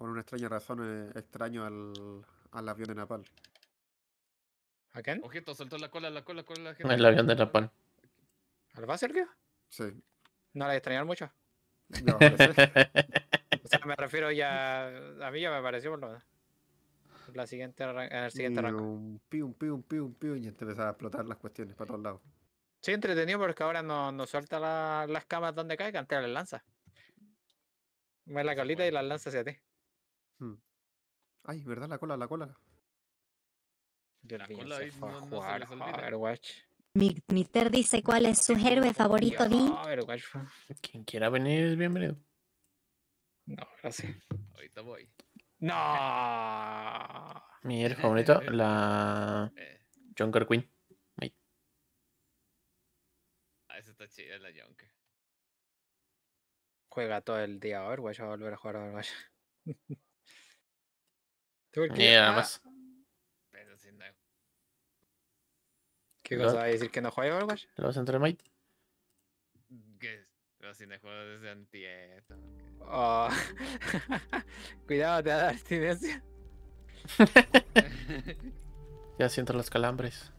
Por una extraña razón eh, extraño al, al avión de Napal. ¿A quién? Ojito, soltó la cola, la cola, cola. la gente. El avión de Napal. ¿Al va Sergio? Sí. No la extrañar mucho. Aparecer. O sea, me refiero ya. A mí ya me pareció por lo menos. La siguiente, en el siguiente rango. un pium, pium, pium, pium, y empezaba a explotar las cuestiones para todos lados. Sí, entretenido porque ahora no, no suelta la- las camas donde caigan, te las lanza. Mueve la colita y las lanza hacia ti. Hmm. Ay, ¿verdad? La cola, la cola. Dios La cola ahí no- se les. Overwatch. Migniter dice cuál es su héroe favorito, Overwatch. Quien quiera venir es bienvenido. No, gracias. Ahorita voy. No. Mi héroe favorito, la Eh, Junker Queen. ah, esa está chida la Junker. Juega todo el día Overwatch, va a volver a jugar Overwatch. ¿Tú por Y qué? nada Ah, más. Pero sí, no. ¿Qué cosa va a decir que no juega Overwatch? ¿Lo vas a entrar, Mike? ¿Qué? Pero si no juego desde antieto. Oh. Cuidado, te va a dar abstinencia. Ya siento los calambres.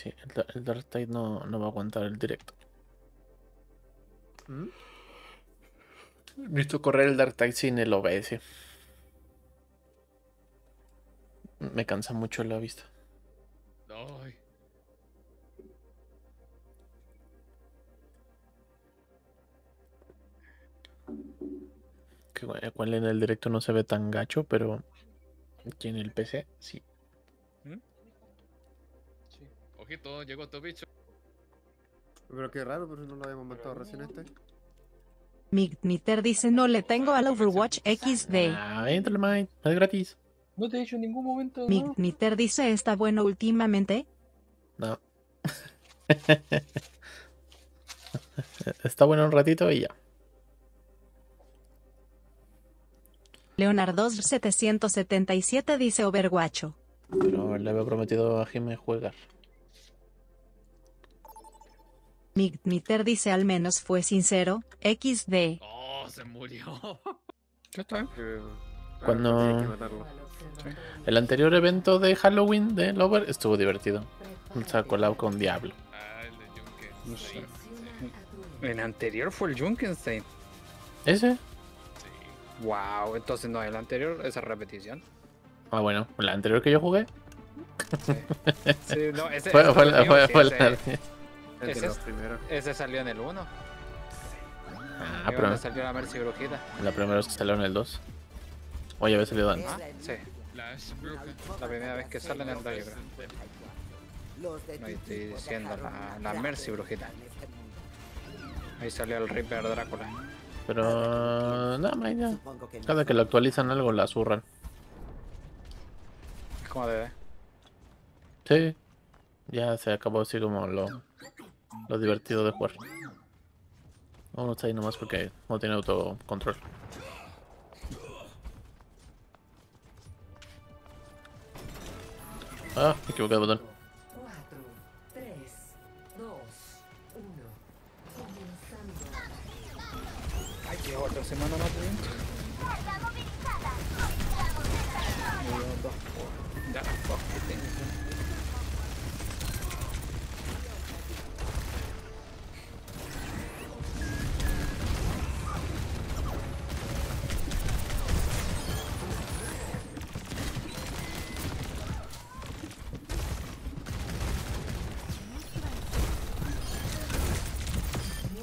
Sí, el, el Dark Tide no, no va a aguantar el directo. ¿Mm? Necesito correr el Dark Tide sin el OBS. Me cansa mucho la vista. Ay, Que igual en el directo no se ve tan gacho, pero aquí en el PC sí. Ojito, llegó tu bicho. Pero qué raro, pero no lo habíamos matado recién este. Migniter dice no le tengo al Overwatch XD. Ah, entra Mike, es gratis. No te he dicho en ningún momento. Migniter dice está bueno últimamente. No. Está bueno un ratito y ya. Leonardo 777 dice Overwatch. Pero le había prometido a Jimmy jugar. Migniter dice al menos fue sincero. XD. Oh, se murió. ¿Qué está bien? Que- Cuando- matarlo. El anterior evento de Halloween de Lover estuvo divertido. Se ha colado con Diablo. Ah, el de. No sé. En anterior fue el Junkenstein. ¿Ese? sí. Wow, entonces no, el anterior, esa repetición. Ah, bueno, el anterior que yo jugué Sí, no, ese, fue, fue, la- fue- la- El de Ese los es- primeros. ese salió en el 1. Ah, Ahí pero salió la Mercy Brujita. la primera vez que salió en el 2. Oye, había salido antes. Ah, sí. La primera vez que sale en el 2, yo creo. No, ahí estoy diciendo la, la Mercy Brujita. Ahí salió el Reaper Drácula. Pero nada más ya. Cada que lo actualizan algo la zurran. Como debe. Sí. Ya se acabó así como lo, lo divertido de jugar. Uno está ahí nomás porque no tiene autocontrol. Ah, me equivoqué de botón. 4, 3, 2, 1. Comenzando. Ay, que otra semana más de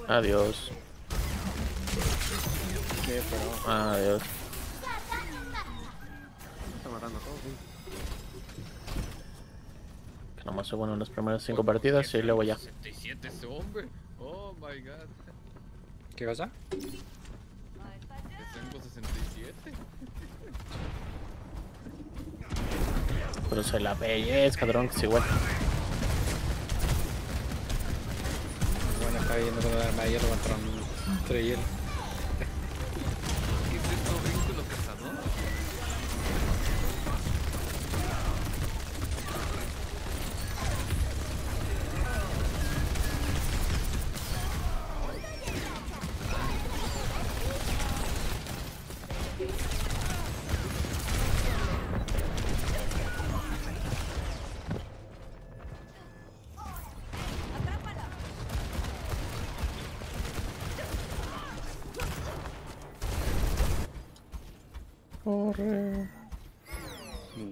Adiós. Sí, pero Adiós. Está matando a todos. sí. Que nomás soy bueno en las primeras cinco partidas y luego ya. 67 ese hombre. Oh my god. ¿Qué cosa? Tengo 67. Pero se la pellizca, cabrón, que es igual. Bueno, estaba yendo con el arma de contra un tres hielo. Corre.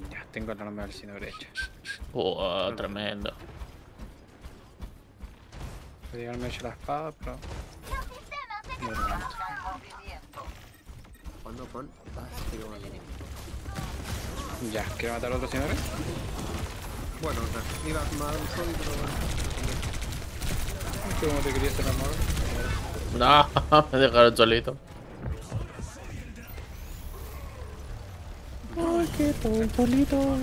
Ya, tengo el arma del sino derecha. Oh, tremendo. Podría haberme hecho la espada, pero. No, no, no. Cuando con básico. Ya, ¿quiere matar a otro señores? Bueno, o sea, iba a tomar un sol, pero bueno. ¿Cómo te querías hacer amor? No, me dejaron solito. Qué solito.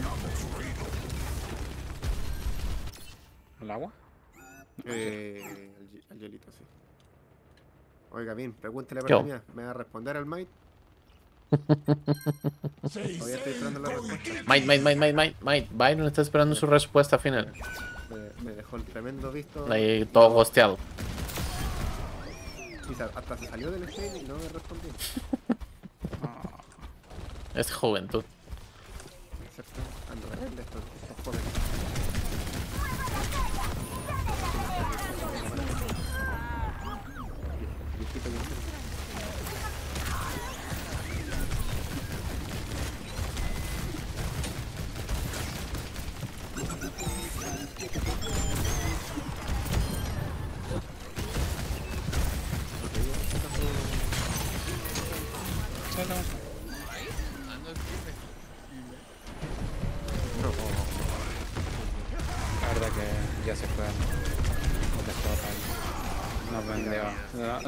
¿Al agua? Eh, al, hi- al hielito, sí. Oiga, bien, pregúntele a Yo. Bertania. ¿Me va a responder al Might? Todavía estoy esperando la respuesta. Might, might, might, might, might, might. Byron está esperando su respuesta final. Me, me dejó el tremendo visto. Ahí todo gosteado. Hasta se salió del stream y no me respondió. Es juventud. Perfecto, ando eh, grande esto.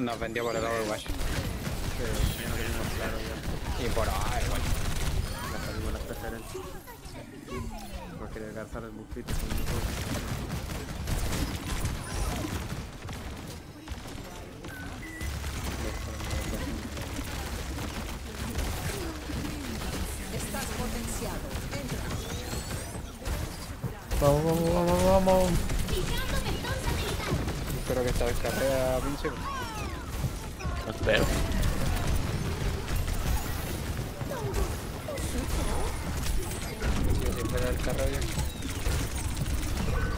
nos vendió por el Overwatch. Y por Overwatch. La salimos las preferencias. Por querer alcanzar el buffet con. Vamos, vamos, vamos, vamos. Espero que esta vez carrera, pinche. Sí, fuera el carro.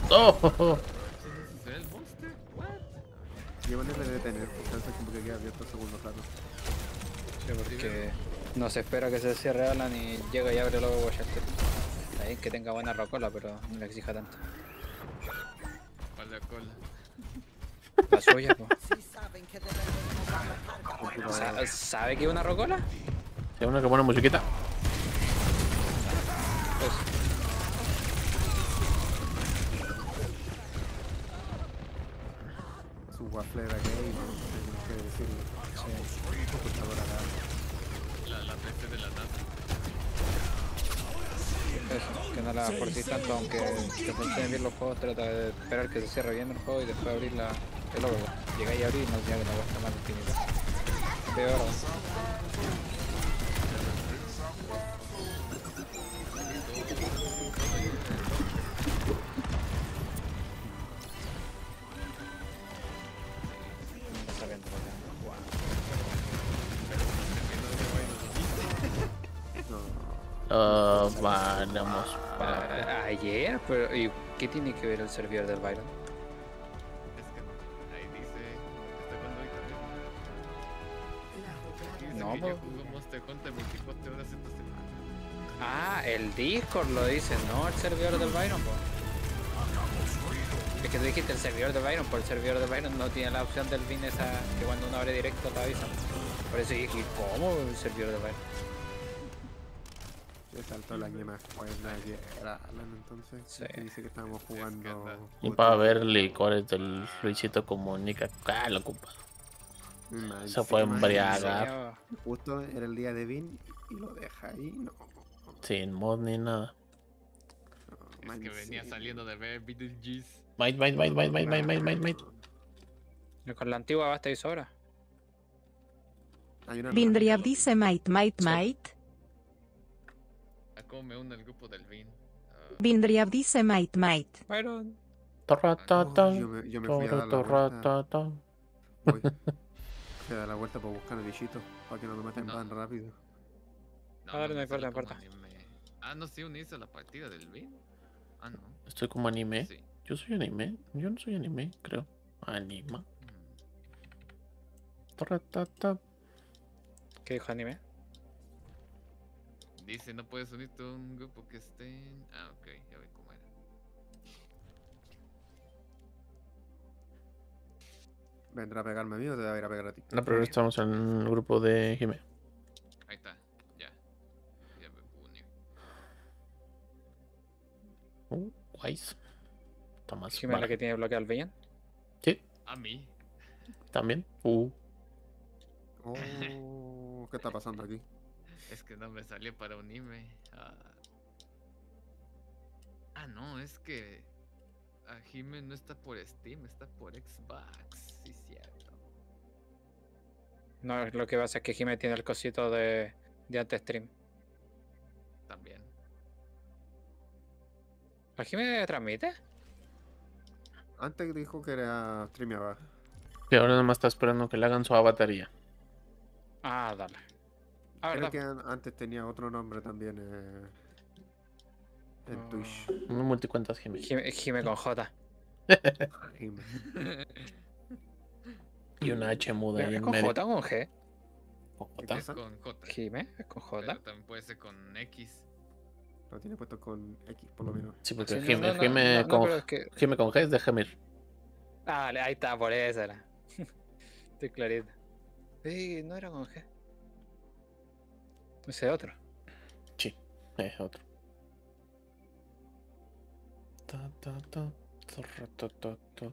¡Oh! Yo con él debe tener, entonces como que queda abierto el segundo rato. Sí, porque no se espera que se cierre Alan y llega y abre tiro. Está bien que tenga buena rocola, pero no le exija tanto. ¿Cuál la cola? La suya, pues. Que. ¿Sabe que es una rocola? Hay uno que pone musiquita. Pues, Su waflera gay, no sé no sé decirlo. Computadora gay. La, la PC de la NASA. eso, que no la forcéis tanto, aunque te funcionen bien los juegos, trata de esperar que se cierre bien el juego y después abrir la, el Overwatch. Llegáis a abrir y no ya que la cuesta más infinita. Peor aún. No, Ah, vamos. Ah, ayer, pero ¿y qué tiene que ver el servidor del Byron? Que ya po. jugó Monster Hunter 24 horas esta semana. Ah, el Discord lo dice, no el servidor del Byron, po. Es que tú dijiste el servidor de Byron, por el servidor de Byron no tiene la opción del bin esa que cuando uno abre directo te avisan. Por eso dije, ¿cómo el servidor de Byron? se saltó la ñema pues nadie era Alan entonces. Sí. Que dice que estábamos jugando. Y para ver licores del Luisito Comunica. Ah, lo ocupa. Man, se fue embriagar. Justo oh. era el día de Vin y lo deja ahí. No. Sin mod ni nada. Es que venía saliendo de ver Beetlejuice. Mate, mate, mate, mate, mate, mate, mate, mate. Con la antigua basta y sobra. Vindria dice mate, mate, mate. ¿A ah, cómo me une el grupo del Vin? Ah. Vindria dice mate, mate. Bueno. Yo me, yo me fui a dar la vuelta. Torratata. Voy. Fui a dar la vuelta para buscar a bichito. Para que no me maten No. tan rápido. no, A ver, no me importa, no importa. Ah, no, sí, unirse a la partida del Vin. Ah, no. Estoy como anime. Sí. Yo soy anime. Yo no soy anime, creo. Anima. Mm. Torratata. ¿Qué dijo anime? Dice, no puedes unirte a un grupo que esté en... Ah, ok, ¿Vendrá a pegarme a mí o te va a ir a pegar a ti? No, pero estamos en el grupo de Jime. Ahí está, ya. Ya me uní. Uh, guays. Tomás. Jimmy es la que tiene bloqueado el Beyan. Sí, A mí. también. Uh, Oh, ¿Qué está pasando aquí? Es que no me salió para unirme. Ah, Ah, no, es que... A Jime no está por Steam, está por Xbox. Sí, cierto. No, lo que pasa es que Jimmy tiene el cosito de, de antes stream. También. ¿La Jimmy transmite? Antes dijo que era streameaba. y ahora nada más está esperando que le hagan su avataría. Ah, dale. Creo que an- antes tenía otro nombre también eh, en Ah. Twitch. Un multicuentas Jime. Jime, Jime con J. Jime. Y una H muda ¿Es con. J o con G? ¿Con ¿Qué J? Es con J. Jime, es con J. Pero también puede ser con X. Lo tiene puesto con X, por lo menos. Sí, porque Sí, no, Jime, no, no, Jime no, no, con, es que- Jime con G es de Gemir. Ah, vale, ahí está, por eso era. Estoy clarito. Sí, no era con G. Ese otro. Sí, es otro.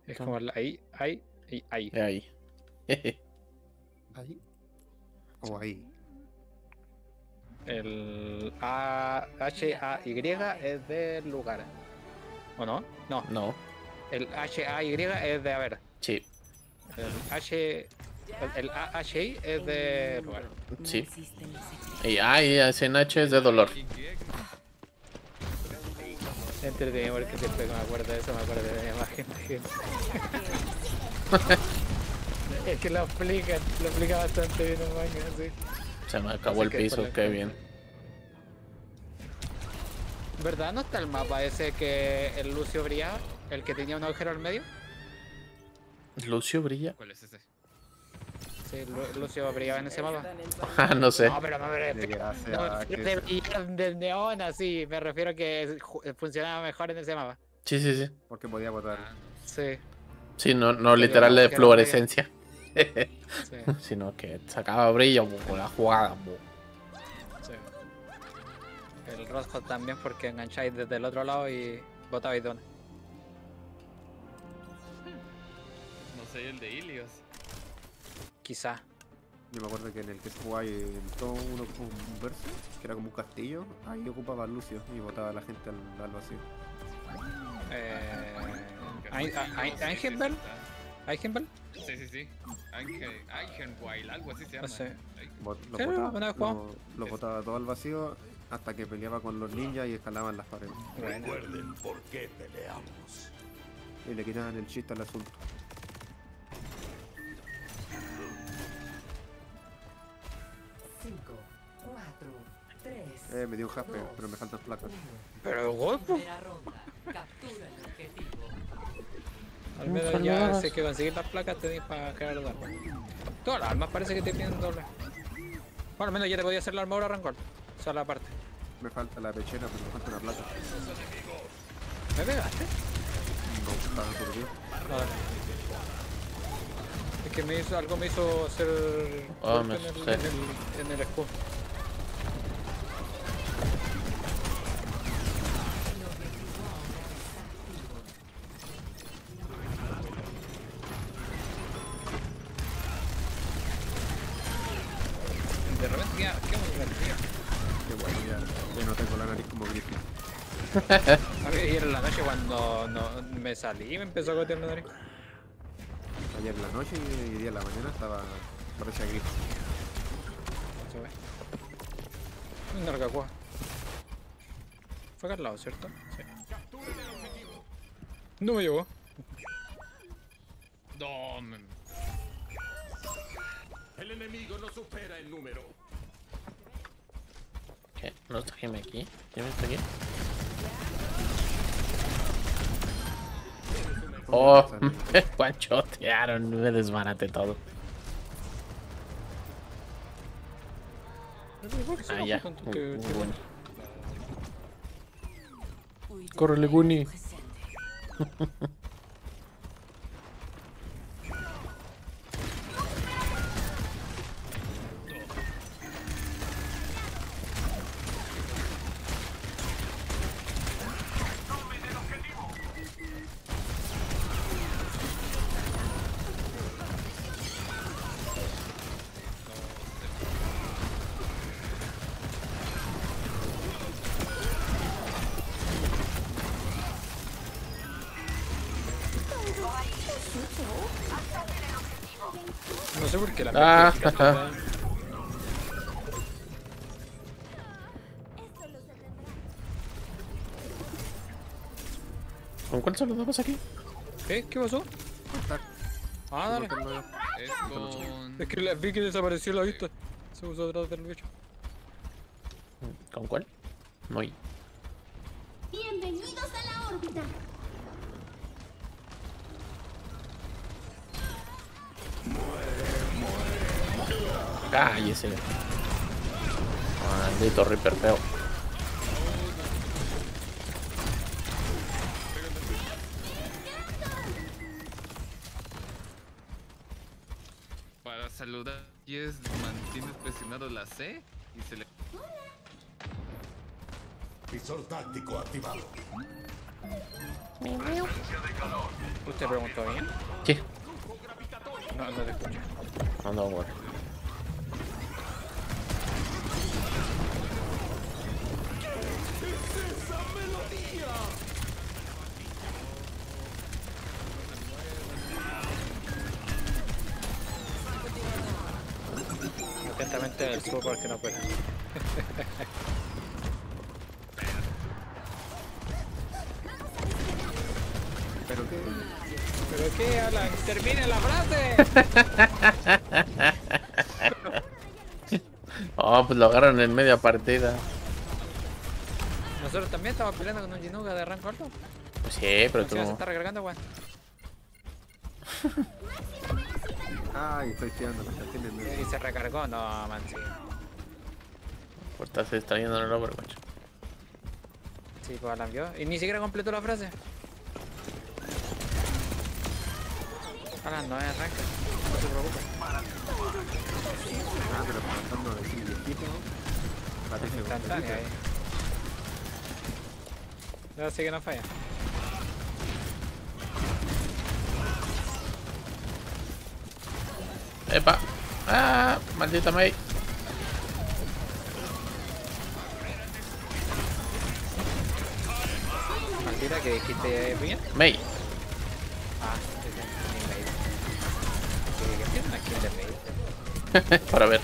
Es como el ahí, ahí y ahí. De ahí. Ahí. O ahí. El A, H, A, Y es del lugar. ¿O no? No, no, el H, A, Y es de, a ver, sí, el H, el, el A, H, I es de lugar. sí. Y ahí, en H es de dolor. Entretenido porque siempre que me acuerdo de eso me acuerdo de la imagen de gente. es que lo explican, lo explica bastante bien el manga, sí. Se me acabó el que piso, qué gente. bien. ¿Verdad? ¿No está el mapa ese que el Lucio brillaba? ¿El que tenía un agujero al medio? Lucio brilla. ¿Cuál es ese? Lucio brillaba en ese mapa. Ah, no sé. No, pero no me refiero. No me a refiero que de neón así, me refiero a que ju- funcionaba mejor en ese mapa. Sí, sí, sí. Porque podía votar. Ah, Sí, Sí, no, no literal de fluorescencia. sí, Sino que sacaba brillo con la jugada. sí. El Rosco también porque engancháis desde el otro lado y botabais dones. no sé, el de Ilios. Quizá. Yo me acuerdo que en el que jugaba entró uno con un verso, que era como un castillo, ahí ocupaba Lucio y votaba a la gente al, al vacío. Eh, no no Eichenberg? sí, sí. Sí, sí, sí. Eichen- Eichenwild, algo así se llama. No sé. Los Sí, vez jugamos. lo- los votaba todo al vacío hasta que peleaba con los ninjas y escalaban las paredes. Recuerden por qué peleamos. Y le quitaban el chiste al asunto. Cinco, cuatro, tres, Eh, me dio un jaspe, pero me faltan placas. Pero golpe. Captura el objetivo. Al menos ya sé que conseguir las placas tenéis para crear doble. Todas las armas parece que te piden doble. Bueno, al menos ya te podía hacer la armadura rancor. Esa es la parte. Me falta la pechera, pero me falta una placa. ¿Me pegaste? No, estaba. Es que me hizo, algo me hizo hacer golpe me en, el, en, el, en el escudo. De repente queda, queda muy divertido. Qué bueno, ya, ya no tengo la nariz como mí ayer en la noche cuando no, me salí me empezó a gotear la nariz. Ayer en la noche y hoy día en la mañana estaba. parecía. Se ve. Un narcacua. Fue acá al lado, ¿cierto? Sí. No me llegó. No, men. El enemigo no supera el número. ¿Qué? ¿No está Jime aquí? ¿Jime está aquí? Oh, me guanchotearon, me desbaraté todo. ¿por qué se Ah, ya. Muy- bueno. Córrele, Guni. Ah, jaja. ¿Con cuál son los dos aquí? ¿Qué? ¿Qué pasó? Ah, dale. Es con. Es que la vi que desapareció la vista. Se puso atrás del bicho. ¿Con cuál? No hay. Bienvenidos a la órbita. Cállese. Maldito Reaper feo. Para saludar, y es mantienes presionado la C y se le. Visor táctico activado. ¿Usted preguntó bien? Oh, pues lo agarran en media partida. Nosotros también estamos peleando con un Jinuga de rango alto. Pues sí, pero tú Ya se no. está recargando, weón. Ay, estoy tirando. Y se recargó, no, man, sí. Estás extrayendo en el Overwatch. Sí, pues vio. Y ni siquiera completó la frase. Alan, no arranca. No te preocupes. Ah, pero tratando de decir viejito. Parece Instantánea ahí. Ya sí que no falla. ¡Epa! ¡Ah! ¡Maldita May! Maldita que dijiste bien. May. Para ver.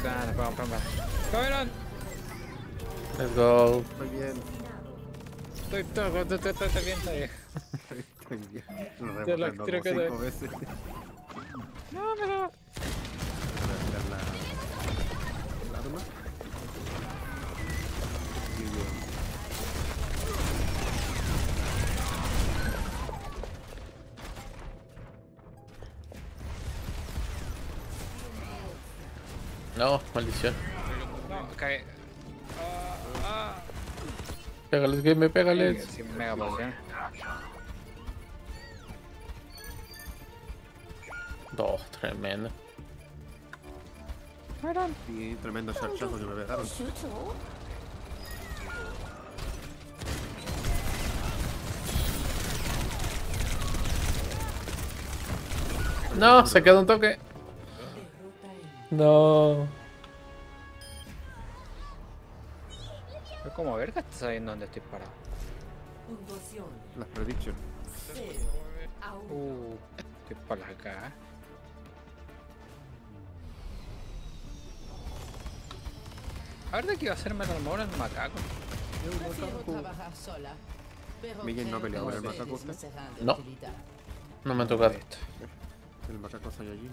Claro, vamos, vamos, vamos. ¡Cabrón! Let's go. Estoy bien. Estoy todo, estoy, estoy, estoy, estoy bien, estoy bien. Estoy bien. Creo que cinco veces. No, pero... El arma. No, maldición. No, cagué. Ah, ah. Pégales, game, pégales. Sí, mega posición. Dos, tremendo. Sí, tremendo charchazo que me pegaron. No, se queda un toque. No. Es como verga, estás sabiendo dónde estoy parado. Las predictions. 0 a 1. Uh, estoy para acá. A ver de qué iba a la armadura el macaco. Prefiero trabajar sola. Pero Miguel no ha peleado que con el macaco, ¿usted? No. No me ha tocado. El macaco Saiyajin.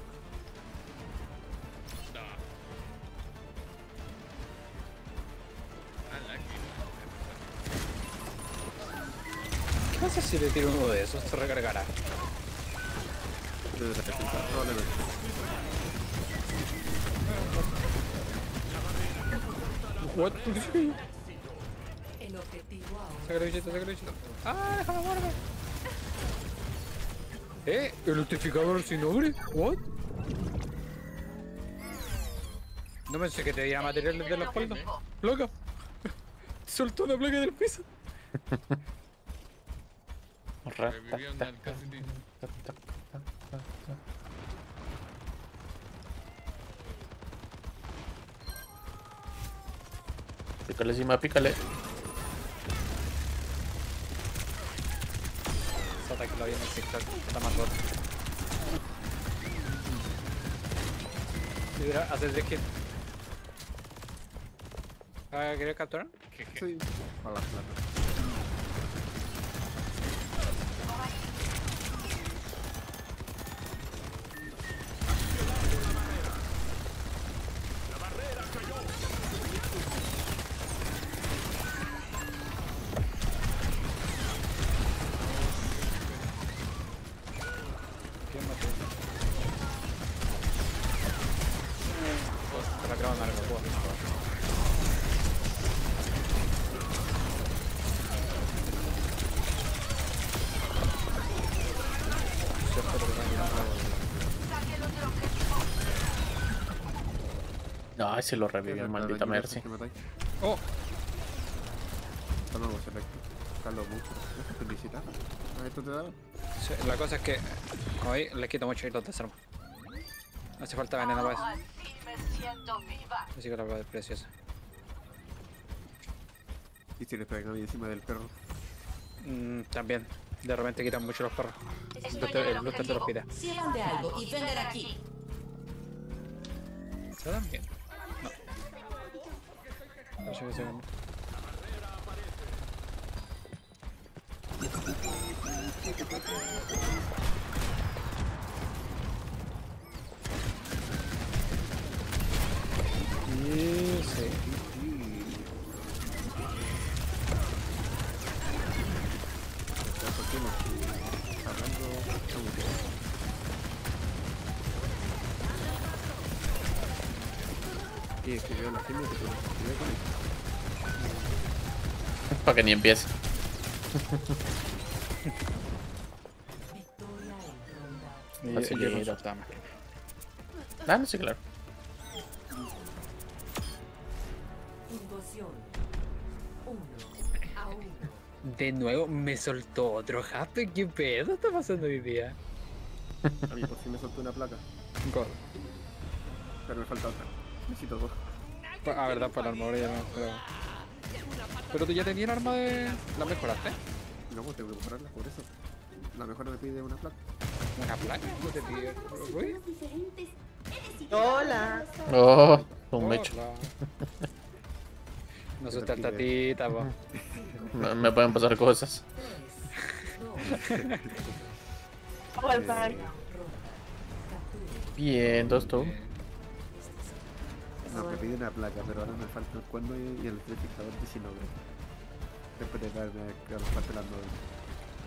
¿Qué pasa si le tiro uno de esos? Se recargará. Debe representar probablemente. What? Objetivo. Saca. ¡Ah, déjame morirme! ¿Eh? ¿El notificador sin nombre? ¿What? No pensé que te diera materiales de la espalda. ¡Loca! Soltó una placa del piso. Revivieron al Cassidy. Pícale encima, pícale. Ese ataque lo vi en el TikTok. Está más roto. Mira, haces de hit. Ah, ¿Quieres capturar? Sí. A la plata. Ay, se lo revivió el maldita Mercy. ¡Oh! Selecto. Carlos mucho. ¿Dejas felicitar? ¿A esto te da? Sí, la cosa es que hoy le quito mucho y los desarmo. Hace falta veneno para eso. Así que la verdad es preciosa. Y si le pegan ahí encima del perro. Mm, también, de repente quitan mucho los perros. El looter- el looter te los pide. Sirvan de algo y aquí. ¿Se dan bien? No. Sé qué se ven. Y sí. Y escribió la gente que con él. Para que ni empiece. Y yo- Facilito. yo no. Ah, no sé, claro. De nuevo me soltó otro jape. ¿Qué pedo está pasando hoy día? A mí por fin me soltó una placa. God. Pero me falta otra. Necesito dos. Ah, verdad, para la armadura ya no, pero... Pero tú ya tenías el arma de... ¿La mejoraste? No, pues tengo que comprarla, por eso. La mejor me pide una placa. ¿Una placa? ¿No te pide? Hola. Oh, un mecho. No asustes tatita, po. Me, me pueden pasar cosas. Hola. Bien, dos tú. No, me pide una placa, pero ahora me falta el cuerno y y el detectador 19. Después de darme a las partes de las 9.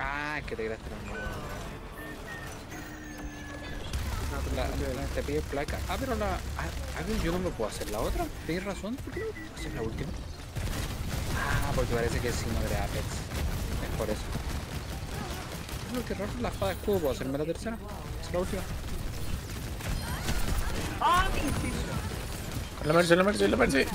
Ah, es que te creaste la armadura. Ah, pero La, es que- la- te pide placa. Ah, pero la. Ah, ah, yo no me puedo hacer la otra. Tienes razón, ¿por qué no puedo hacer la última? Ah, porque parece que es signo de Apex. Es por eso. No, qué raro, la espada de escudo, ¿puedo hacerme la tercera? Es la última. La mercy, la mercy, la mercy.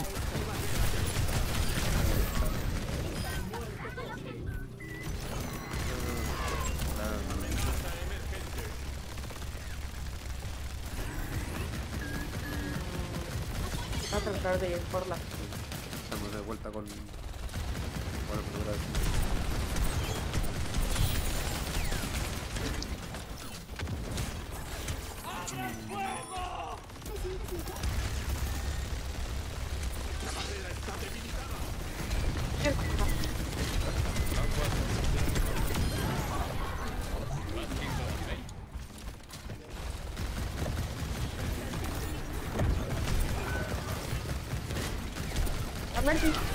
Va a tratar de ir por la. Estamos de vuelta con. Bueno, por otra vez. ¡Fuego! Emergency.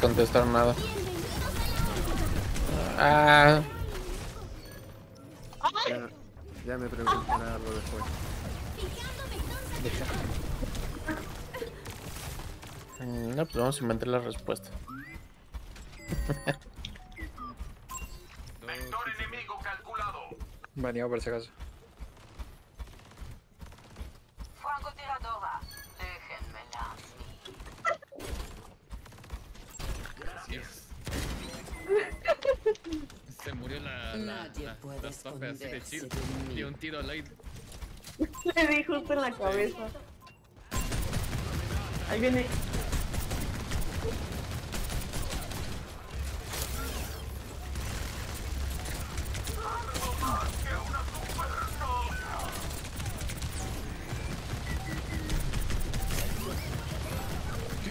No. No quiso contestar nada. Ah, Ya, ya me preguntará algo después. mm, no, pues vamos a inventar la respuesta. Vector enemigo calculado. Baneado por si acaso. Justo en la cabeza. Ahí viene.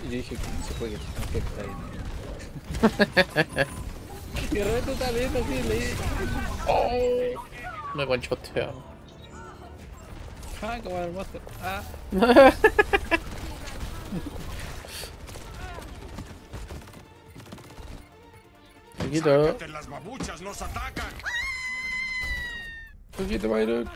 Yo dije que no se puede. Ok, está bien. Y de repente está viendo así, le dije. Oh, me guanchotearon. Ah, como el monster. Ah. Poquito, las babuchas nos atacan. poquito, Byron.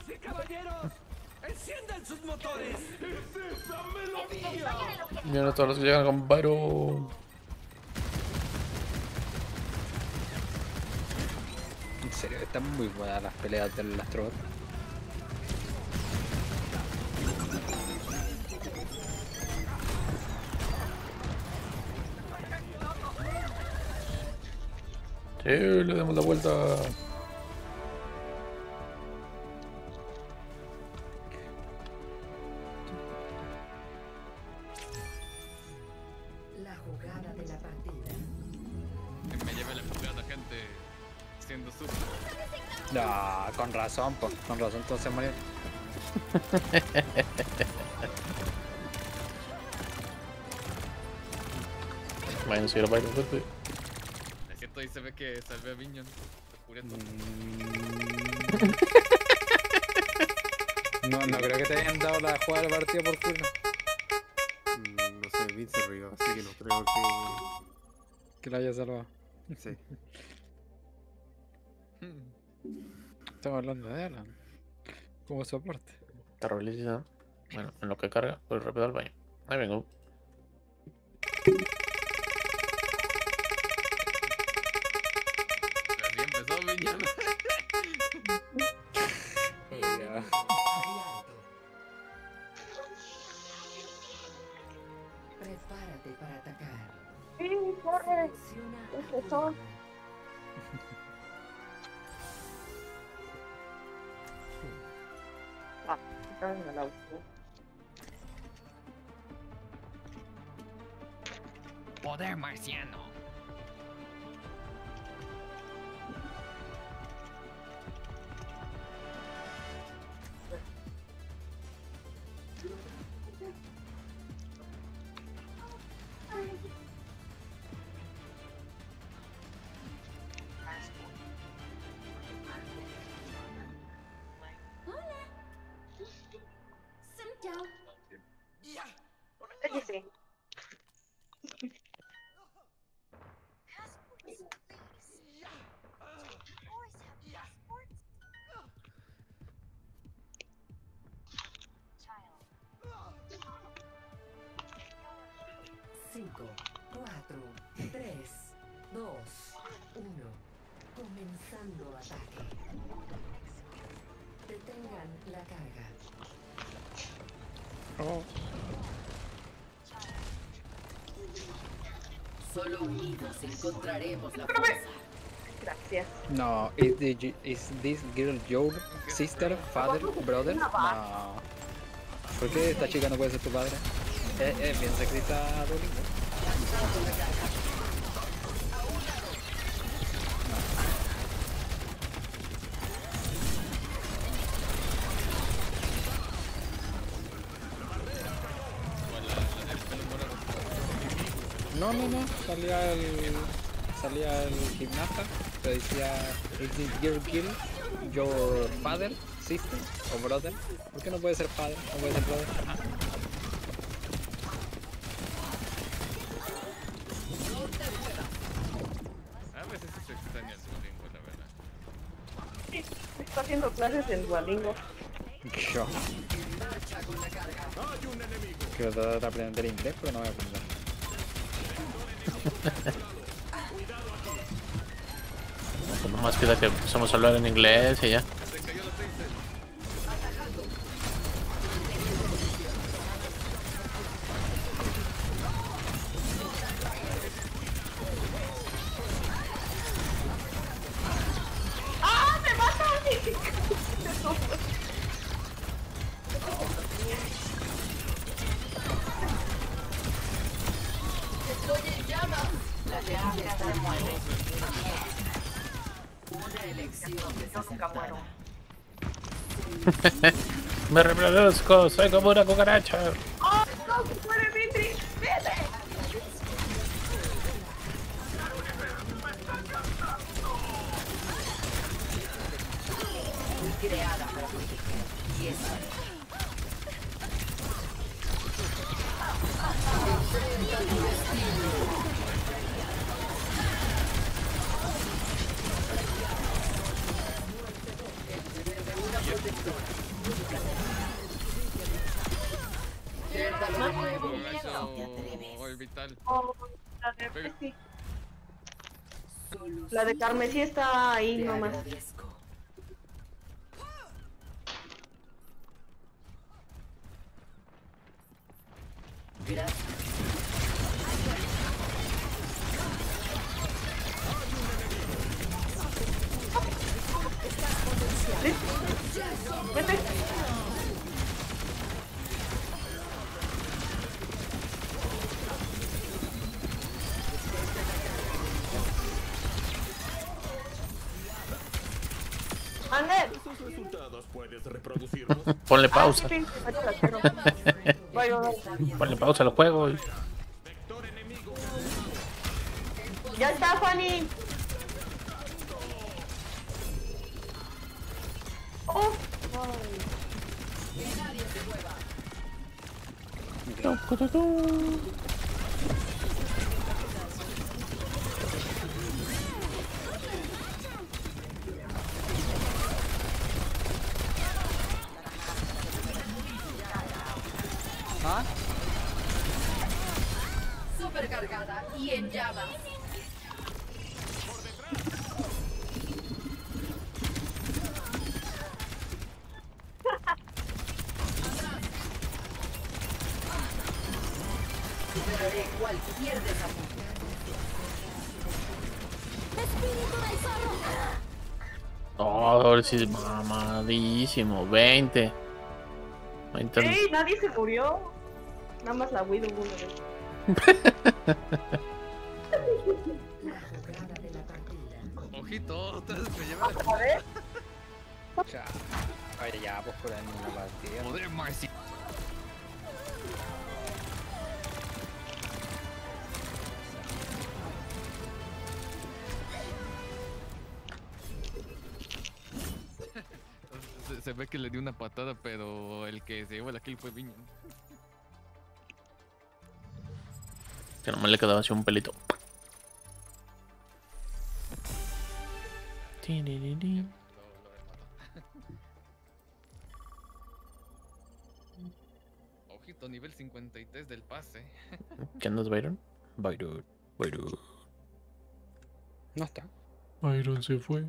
Mira todos los que llegan con Byron. En serio, están muy buenas las peleas del Astrobot. Sí, le damos la vuelta. La jugada de la partida. Que me lleve la jugada, gente. Siendo súper. No, con razón, pues. Con razón, entonces murió. Bueno, si era Byron, fuerte. Es cierto, ahí se ve que salvé a Viñon. Jureto. No, no creo que te hayan dado la jugada del partido por culo. Mm, No sé, Vince se rió, así que no creo que. Que la haya salvado. Sí. Estamos hablando de Alan. Como soporte. Está revelación. Bueno, en lo que carga, voy rápido al baño. Ahí vengo. Así empezó. Prepárate para atacar. Sí, corre. Selecciona Empezó. Poder marciano. La carga. Oh. Solo unidos encontraremos la fuerza. Gracias. No, is, the, is this girl your sister, father, brother? No. ¿Por qué esta chica no puede ser tu padre? Eh, bien sexista, Duolingo. No, no, no, salía el. salía el gimnasta, te decía Is this your girl, your father, sister o brother? ¿Por qué no puede ser padre? No puede ser brother. Ah. A veces se extraña el Duolingo, la verdad. Sí, está haciendo clases en Duolingo. Yo. Quiero tratar de aprender inglés, pero no voy a aprender. Más queda que empezamos a hablar en inglés y ya. Soy como una cucaracha. Carmesí está ahí nomás. Ander. Esos resultados puedes reproducirlos. Ponle pausa. Ponle pausa al juego. y- Vector enemigo. Ya está, Fanny. Oh. Mamadísimo. 20. 20. ¡Ey! Nadie se murió. Nada más la Widow. Ojito, ustedes me llevan A ver. Ya. Pues por ahí una partida. Joder, ve que le dio una patada, pero el que se llevó la kill fue Viña. Que nomás le quedaba así un pelito. Ojito, nivel 53 del pase. ¿Qué andas, Byron? Byron. Byron. No está. Byron se fue.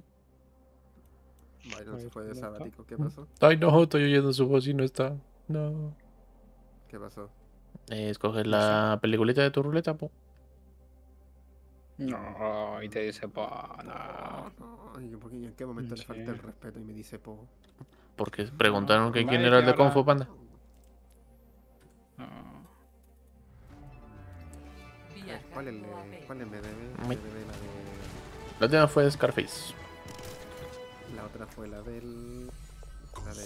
Byron se fue de sabático. ¿Qué pasó? Ay, no, estoy oyendo su voz y no está. No. ¿Qué pasó? Eh, escoges la peliculita de tu ruleta, po. No, y te dice, pa, no. No, y yo, porque ¿En qué momento le Sí. falta el respeto y me dice po? Porque preguntaron que quién era el de. Fu Panda. no. ¿Cuál es el cuál es el la de. La última fue Scarface. La otra fue la del. La de.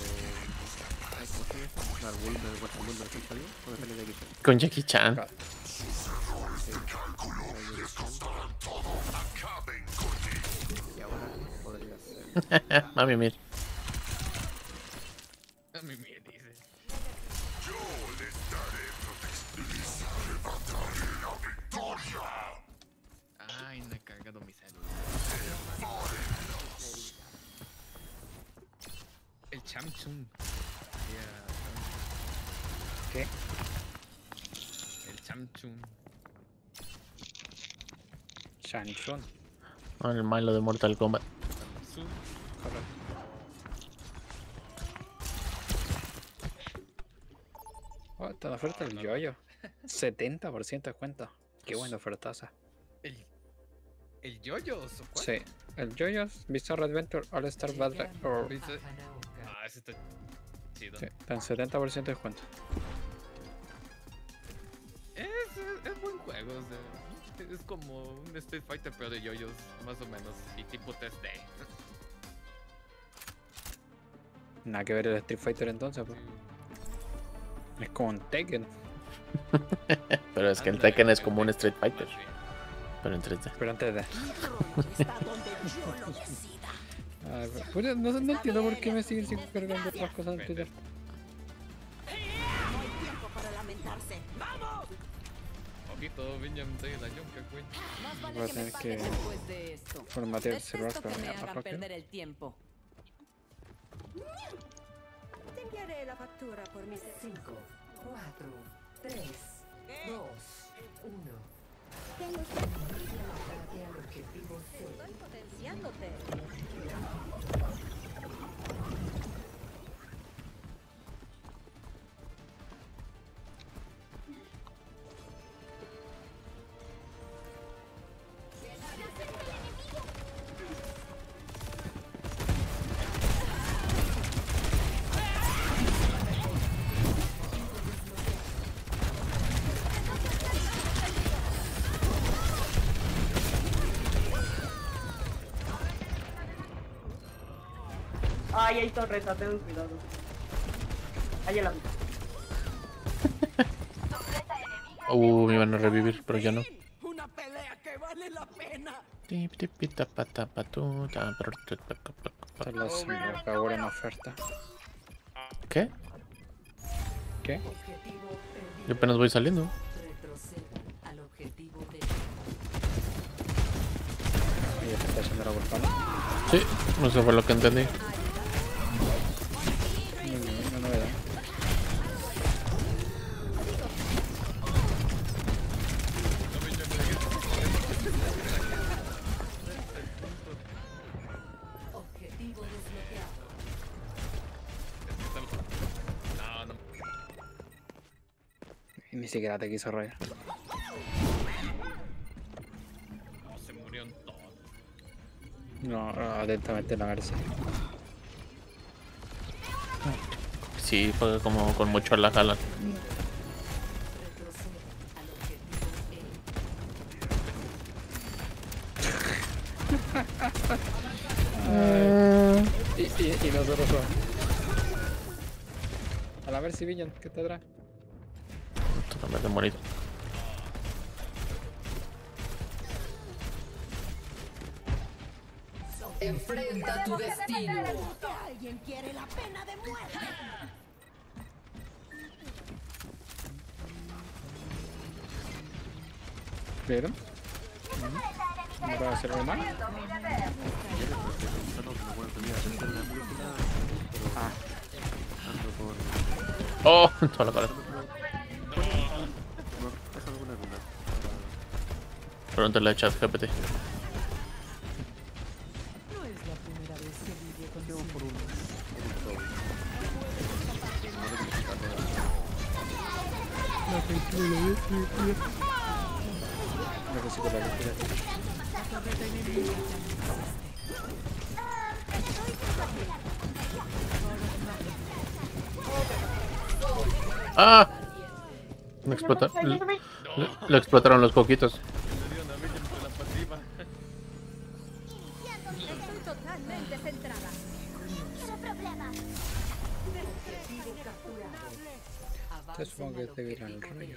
Ay, ¿cómo se llama? La del Wolf del Vuelta al Mundo de quién salió? ¿Dónde salió Jackie Chan? Con Jackie Chan. Claro. Y ahora podría ser. Mami, mira. El malo de Mortal Kombat. Oh, está oferta el yoyo. 70% de cuenta. Qué buena ofertaza. El. El Yoyos, ¿o cuál? Sí. El Joyos Bizarre Adventure All Star Battle. or- Ah, ese está chido. Sí, está en 70% de descuento. Como un Street Fighter pero de yoyos, más o menos, y tipo 3D. Nada que ver el Street Fighter entonces, pues. Es como un Tekken, Pero es que el Tekken es como un Street Fighter, pero en 3D. pero lo decida. Ah, pero- no, no entiendo por qué me siguen sin cargando otras cosas en Twitter. Vinyan, soy la yunca, güey. Más Voy vale a que tener que después de esto. formatear el para que me hagan perder el tiempo. Te enviaré la factura por mis 5, 4, 3, 2, 1. Ataque al objetivo C. Estoy potenciándote. Ay, hay torreta, ten cuidado. Ahí en la mitad. Uh, me iban a revivir, pero ya no. Una pelea que vale la pena. Los me acabó en oferta. ¿Qué? ¿Qué? Yo apenas voy saliendo. Al objetivo D. Ella se está haciendo la. Sí, eso fue lo que entendí. Siquiera te quiso rayar. No, se murieron todos. No, no, atentamente la García. Sí, fue como con mucho la jala. Y, y, y nosotros somos. A la ver si Villan, ¿qué te trae? Totalmente morido. Enfrenta tu destino. ¿Alguien quiere la pena de muerte? ¿Vieron? ¿No puedo hacer algo mal? No, no, bueno, tenía que criticarlo. necesito la lectura. ¡Ah! Lo, lo- lo explotaron los coquitos. Entonces supongo que te el rollo.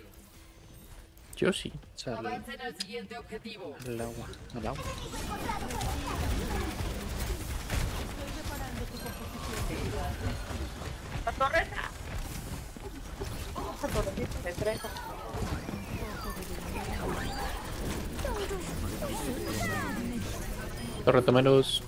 Yo sí. O sea, al, Avancen al siguiente objetivo. al agua. Al agua. La torreta. Se estresa. Torreta menos.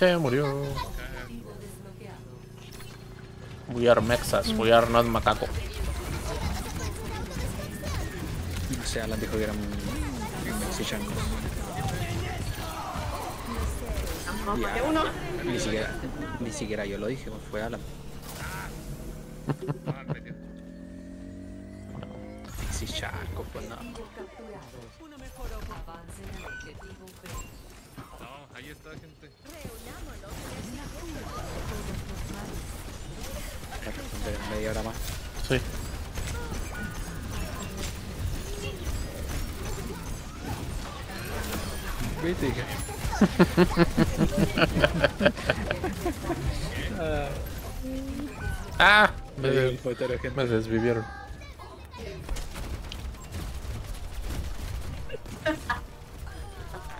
Se murió. We are Mexas, we are not macaco. No sé, Alan dijo que eran mexicanos. Ni siquiera, ni siquiera yo lo dije, fue Alan. Gente. me desvivieron.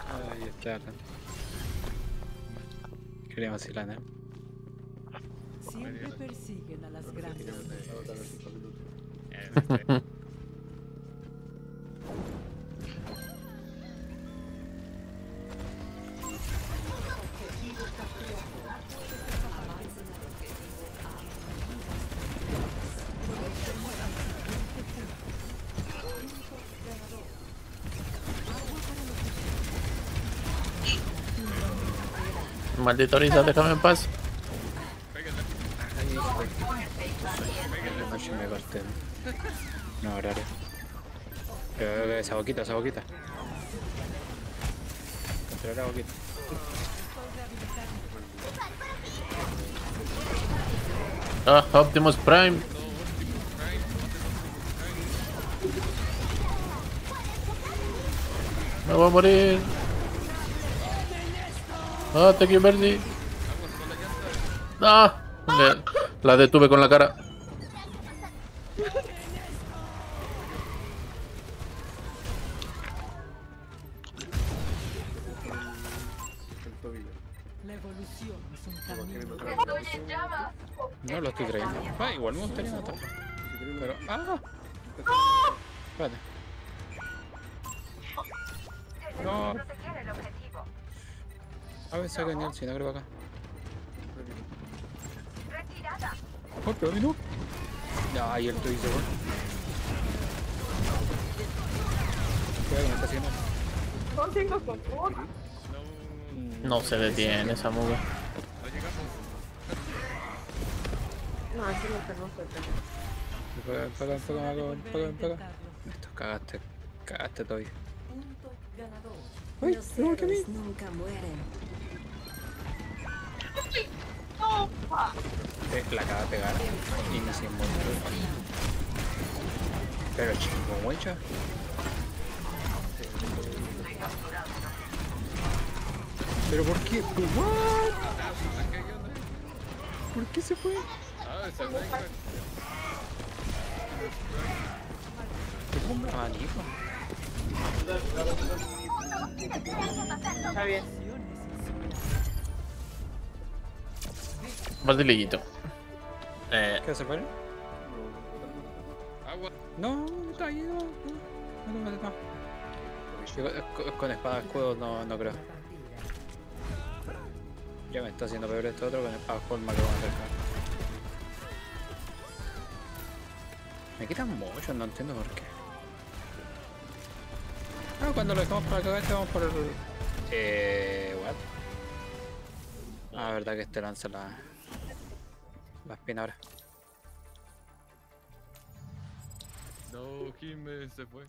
Ahí está Alan. Quería vacilar, ¿eh? Siempre persiguen a las Maldito Orisa, déjame en paz. No, horario. Esa boquita, esa boquita. Controlar la boquita. Ah, Optimus Prime. Me voy a morir. Ah, te quiero Bernie. Ah, le- la detuve con la cara. Si no creo acá. Oh, pero no. No, ahí el tuyo se fue. Cuidado que me está haciendo. Son cinco con uno. No se detiene esa muga. no así no Paga, paga, paga, paga, paga, paga. intentarlo. Esto cagaste, cagaste todavía. Punto ganador. Uy, no, que a mí. héroes nunca mueren. La acaba de pegar y me sin. Pero chingo, mucha. ¿Pero por qué? ¿What? ¿Por qué se fue? Ah, como un abanico. Está bien. Más de liguito. Eh, ¿Qué se fue? Agua. No, está ahí, no. No, no, no. Yo con- con espada de escudo no, no creo. Ya me está haciendo peor este otro con espada de escudo más que van a acercar. Me quitan mucho, no entiendo por qué. Ah, cuando lo dejamos para acá, vamos por el. Eh. What? Ah, verdad que este lanza la. La espina ahora. No, Jime se fue.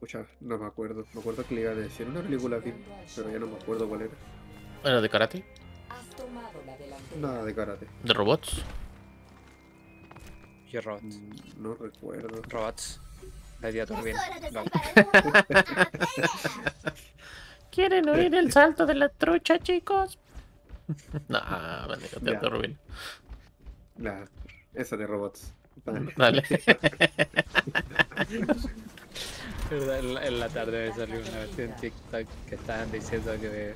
Pucha, no me acuerdo. Me acuerdo que le iba a decir una película aquí, pero ya no me acuerdo cuál era. ¿Era de karate? Has tomado la delantera. Nada de karate. ¿De robots? Y robots. Mm, No recuerdo. Robots. La idea. Vale. ¿Quieren oír el salto de la trucha, chicos? Nah, maldito Ya. Teatro Rubin. La, esa de robots. Dale. En la, en la tarde me salió una vez en TikTok que estaban diciendo que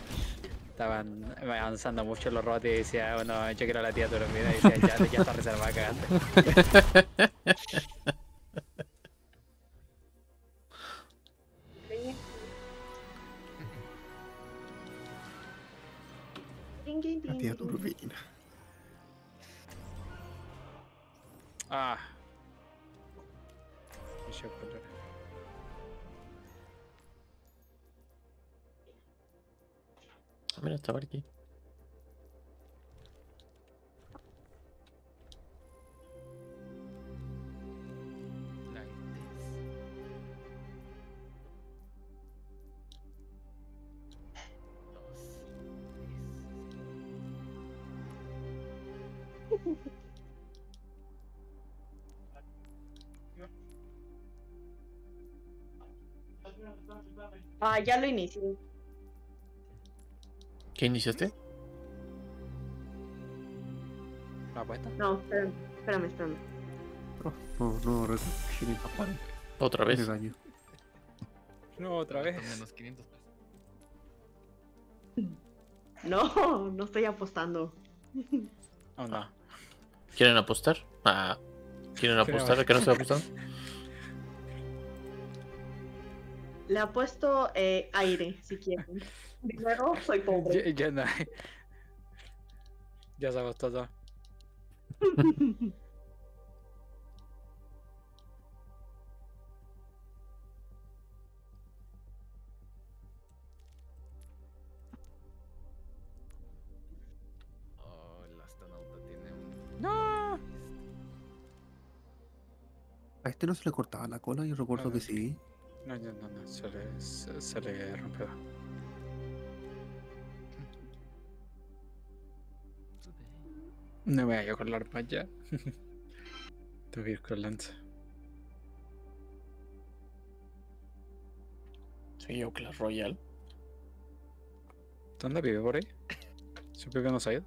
estaban avanzando mucho los robots y decía, bueno, yo quiero la tía turbina y decía, ya, ya está reservada, cagaste. Tin, tin, La tin, tía tin. turbina. Ah. Yo color. Mira, está por aquí. Ah, ya lo inicié. ¿Qué iniciaste? ¿La apuesta? No, espérame, espérame, espérame. Oh, no, no recuerdo. 500 pares. Otra vez. daño. No, otra vez. Menos 500 pesos. No, no estoy apostando. Oh, no. ¿Quieren apostar? Ah. ¿Quieren apostar? ¿A qué no estoy apostando? Le apuesto eh, aire, si quieren. Dinero, soy pobre. Ya, ya no hay. Ya se agotó todo. Oh, el astronauta tiene un. No. A este no se le cortaba la cola, yo recuerdo que sí. No, no, no, no, se le, se, se le rompió. No me voy a colar para allá. Tengo que ir con lanza. Sí, o Clash Royale. ¿Dónde vive por ahí? Supe que no se ha ido.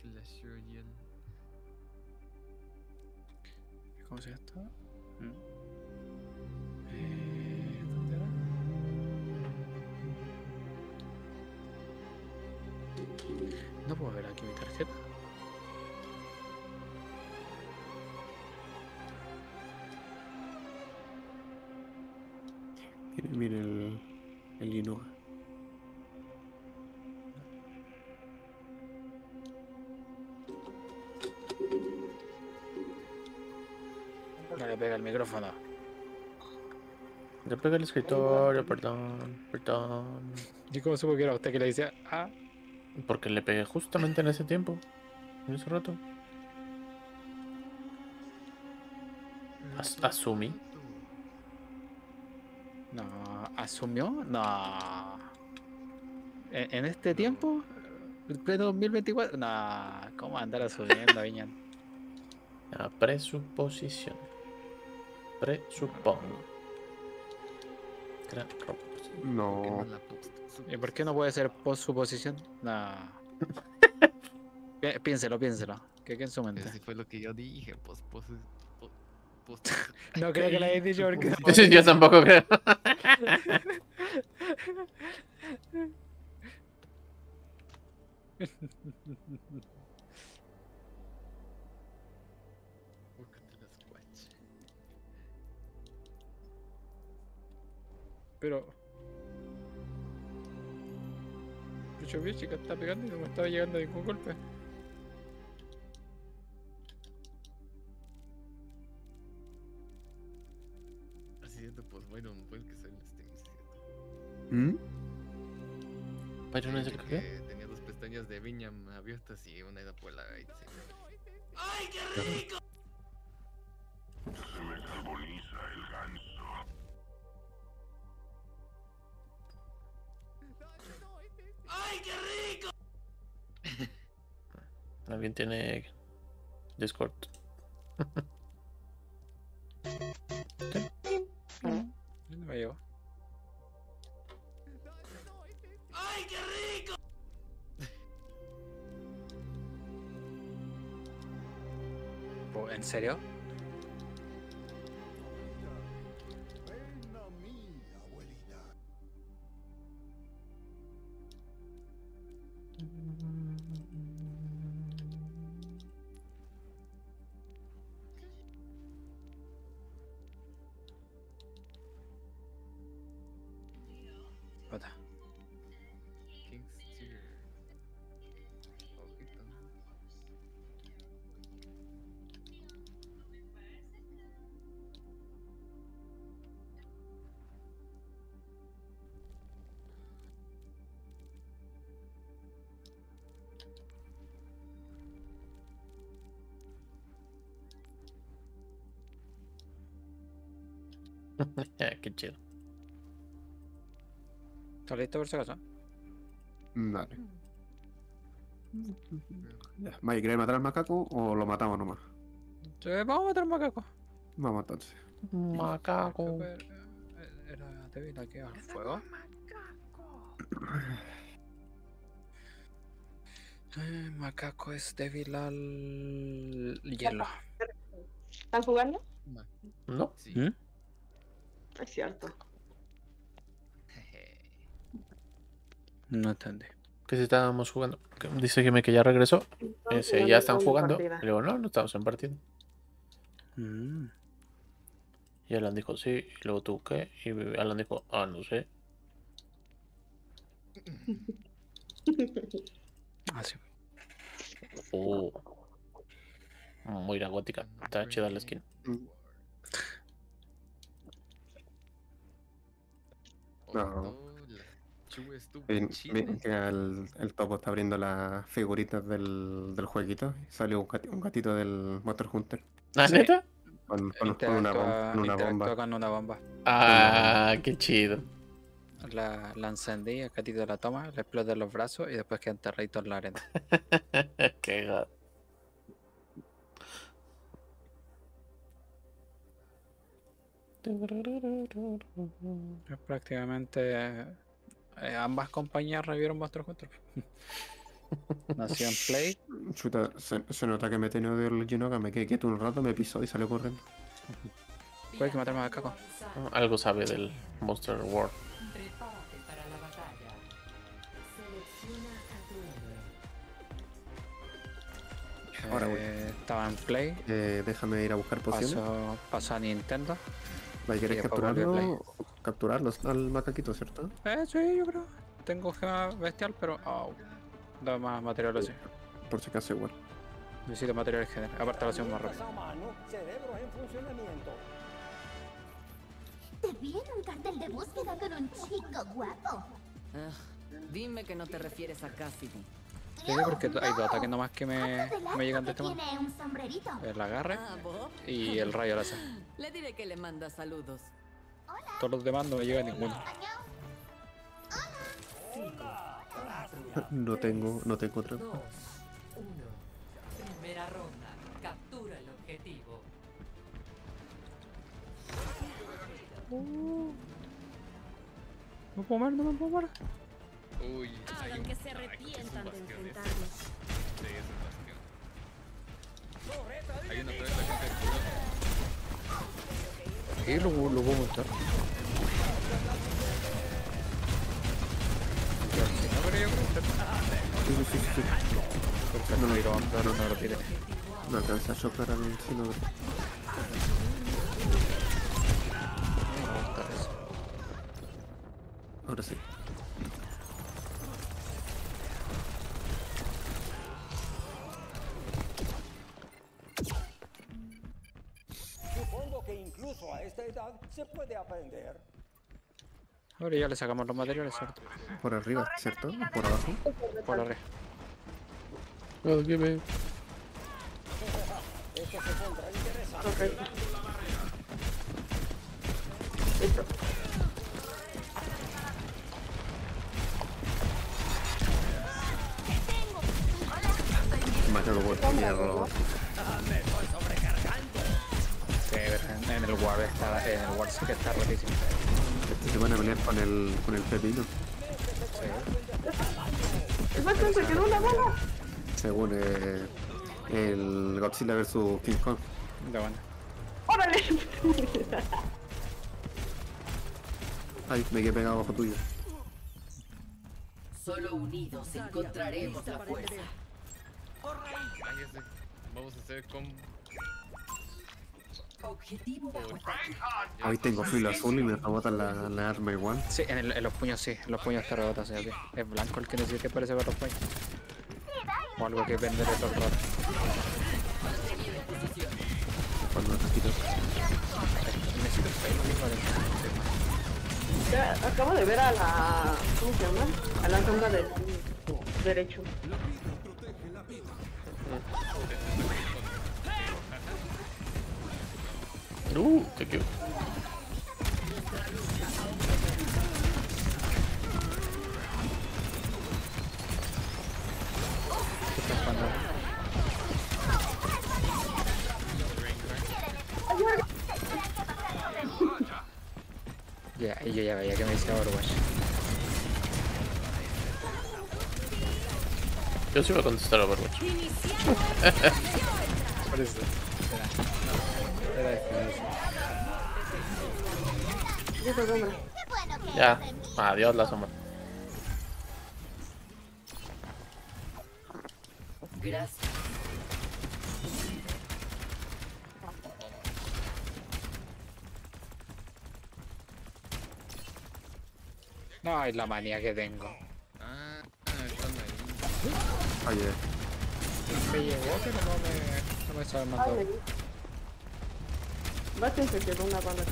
Clash Royale. ¿Cómo se llama esto? Puedo ver aquí mi tarjeta. Mire el, el Inoa. No le pega el micrófono. Le pega el escritorio, perdón, perdón. ¿Y cómo supo que era usted que le decía? Ah, Porque le pegué justamente en ese tiempo. En ese rato. As- asumí. no, ¿asumió? No. ¿En, en este tiempo? ¿El pleno 2024? No, ¿cómo andar asumiendo, Viñan? Ah, presuposición. Presupongo. Gran robo. ¿Por qué No. ¿Y por qué no puede ser post suposición? No. Pi- Piénselo, piénselo. ¿Qué, qué en su mente? Ese fue lo que yo dije, pues, pues, post- No creo que lo hayas dicho porque. Sí, yo tampoco creo. Pero. te choqué, chica, está pegando y no me estaba llegando ningún golpe. Ah, Haciendo pues bueno, un buen que soy en este ¿Mm? ¿Pero no es el? Tenía dos pestañas de viña abiertas y una edad por la ¡Ay, qué rico! ¿Alguien tiene Discord? chido. ¿Estás listo por si acaso? Vale. ¿Vais a querer matar al macaco o lo matamos nomás? Sí, vamos a matar un macaco. Vamos entonces. Macaco. Era débil aquí al fuego. Eh, macaco es débil al hielo. ¿Están jugando? ¿No? Sí. ¿Mm? Es cierto. No entendí. Que si estábamos jugando. Que Dice que me que ya regresó. Ese, ya están jugando. Y luego, no, no estamos en partido. Mm. Y Alan dijo, sí. Y luego tú, ¿qué? Y Alan dijo, ah, no sé. Ah, sí. Oh. Muy la gótica. Está chida la skin. No. Que el, el topo está abriendo las figuritas del, del jueguito. Y salió un, gati- un gatito del Monster Hunter. ¿Ah, Sí. neta? Con, con- con una, con una bomba. con una bomba. Ah, qué chido. La, la encendí, el gatito la toma, le explota los brazos y después queda enterradito en la arena. qué gato. Prácticamente eh, ambas compañías revivieron Monster Hunter. Nació en Play, Chuta, se, se nota que me he tenido de el Ginoga, me quedé quieto un rato, me pisó y salió corriendo. puede que matarme a Caco. Algo sabe del Monster héroe. Ahora voy. Eh, estaba en Play, Eh, déjame ir a buscar pociones. pasó, pasó a Nintendo. ¿Vais a querer y después volvió a capturarlo? Capturarlos al macaquito, ¿cierto? Eh, sí, yo creo. Tengo gema bestial, pero. Oh, da más material así. Por si acaso igual. Necesito materiales generales. Aparte lo hacemos más rápido. Cerebros en funcionamiento. Te vi en un cartel de búsqueda con un chico guapo. Ah, dime que no te refieres a Cassidy. Sí, porque hay dos ataques nomás que me, me llegan de este sombrerito. El agarre y el rayo láser. Le diré que le manda saludos. Todos los demás no me llega ninguno. No tengo, no tengo otra. Primera ronda. Captura el objetivo. No puedo mover, no me puedo mover. Uy, hay Hagan que se ah, arrepientan de enfrentarnos. Sí, es un bastión. Hay una torreta que Sí, lo, lo puedo montar. No, pero yo creo que Sí, sí, sí, sí. no lo no, no, no lo pide. No alcanza a al gusta eso. Ahora sí. Edad se puede aprender. Ahora ya le sacamos los materiales, ¿cierto? Por arriba, ¿cierto? ¿O por abajo? Por arriba. Oh, give me. Correcto. Listo. Macho por hierro. Sí, pero en, en el War está, en el War sí que está rotísimo. Este se van a pelear con el, con el pepino. El Batman se quedó una bala. Según eh, el Godzilla vs King Kong. ¡Órale! Ay, me quedé pegado bajo tuyo. Solo unidos encontraremos la fuerza. Sé. Vamos a hacer con. Objetivo Hoy tengo filo azul y me rebotan la, la arma igual. Sí, en, el- en los puños sí, en los puños te rebotan, sí, ok. Es blanco el que necesita que parece para los puños. O algo que vender todo el rato. Cuando necesito. Necesito pelo, de- acabo de ver a la. ¿Cómo se llama? A la sombra del derecho. Uh, qué cute. ¿Qué estás jugando? Ya, y yo ya veía que me decía Overwatch. Yo sí voy a contestar Overwatch. Por eso. Era, era. Ya. Adiós la sombra. Gracias. No, es la manía que tengo. Ah, ah, están ahí. Oye, Me llegó, pero no me, no me sabe mandar. Se quedó una bala.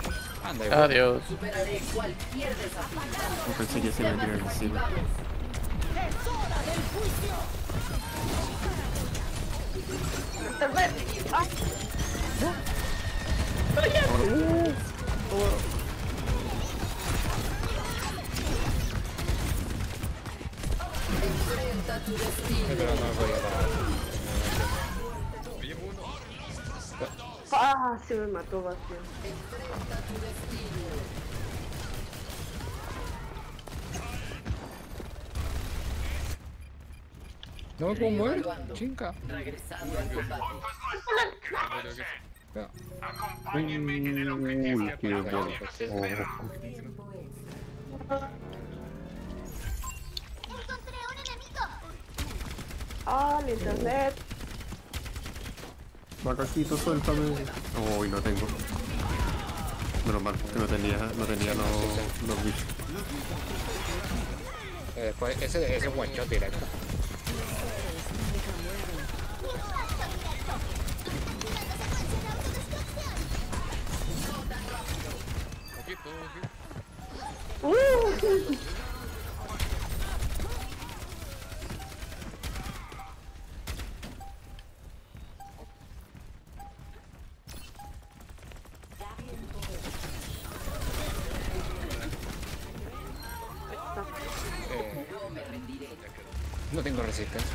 Anda. Adiós. Superaré cualquier desafío. pensé que se me encima. ¡Ah! ¡Ah! Se me mató Bastian. No me puedo mover, chinga. Regresando al combate. Creo que sí. Ya. Uy, qué bueno. Oh. Encontré un enemigo. ¡Ah! El internet. Macacito, suéltame. Uy, no tengo. Menos mal que no tenía, no tenía los, los bichos. Eh, Después, ese, ese es one shot directo. ¡Uh! No tengo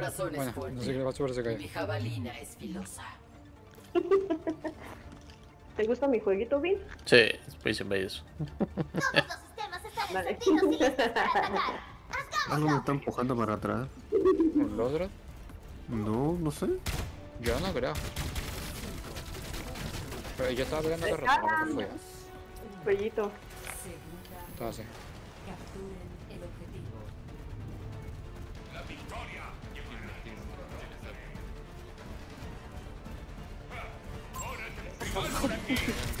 corazón Bueno, es fuerte. no sé qué se cayó. Mi jabalina es filosa. ¿Te gusta mi jueguito, Vin? Sí, es Space Invaders. Todos los sistemas están Vale. encendidos y listos para atacar. Algo me está empujando para atrás. ¿Un logro? No, no sé. Yo no creo. Pero yo estaba pegando a mejor fue. Bellito. Todo así. いいね。